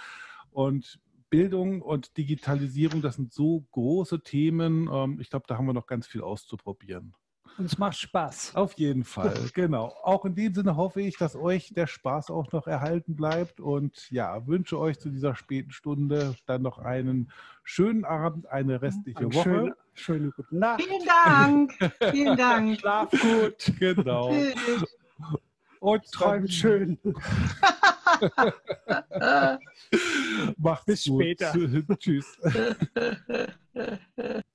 A: und Bildung und Digitalisierung, das sind so große Themen. Ähm, ich glaube, da haben wir noch ganz viel auszuprobieren.
B: Und es macht Spaß.
A: Auf jeden Fall, genau. Auch in dem Sinne hoffe ich, dass euch der Spaß auch noch erhalten bleibt und ja, wünsche euch zu dieser späten Stunde dann noch einen schönen Abend, eine restliche eine Woche.
B: Schöne, schöne gute Nacht.
D: Vielen Dank. Vielen Dank.
B: Schlaf gut.
A: Genau.
B: Und träumt schön.
A: Macht gut.
B: später.
A: Tschüss.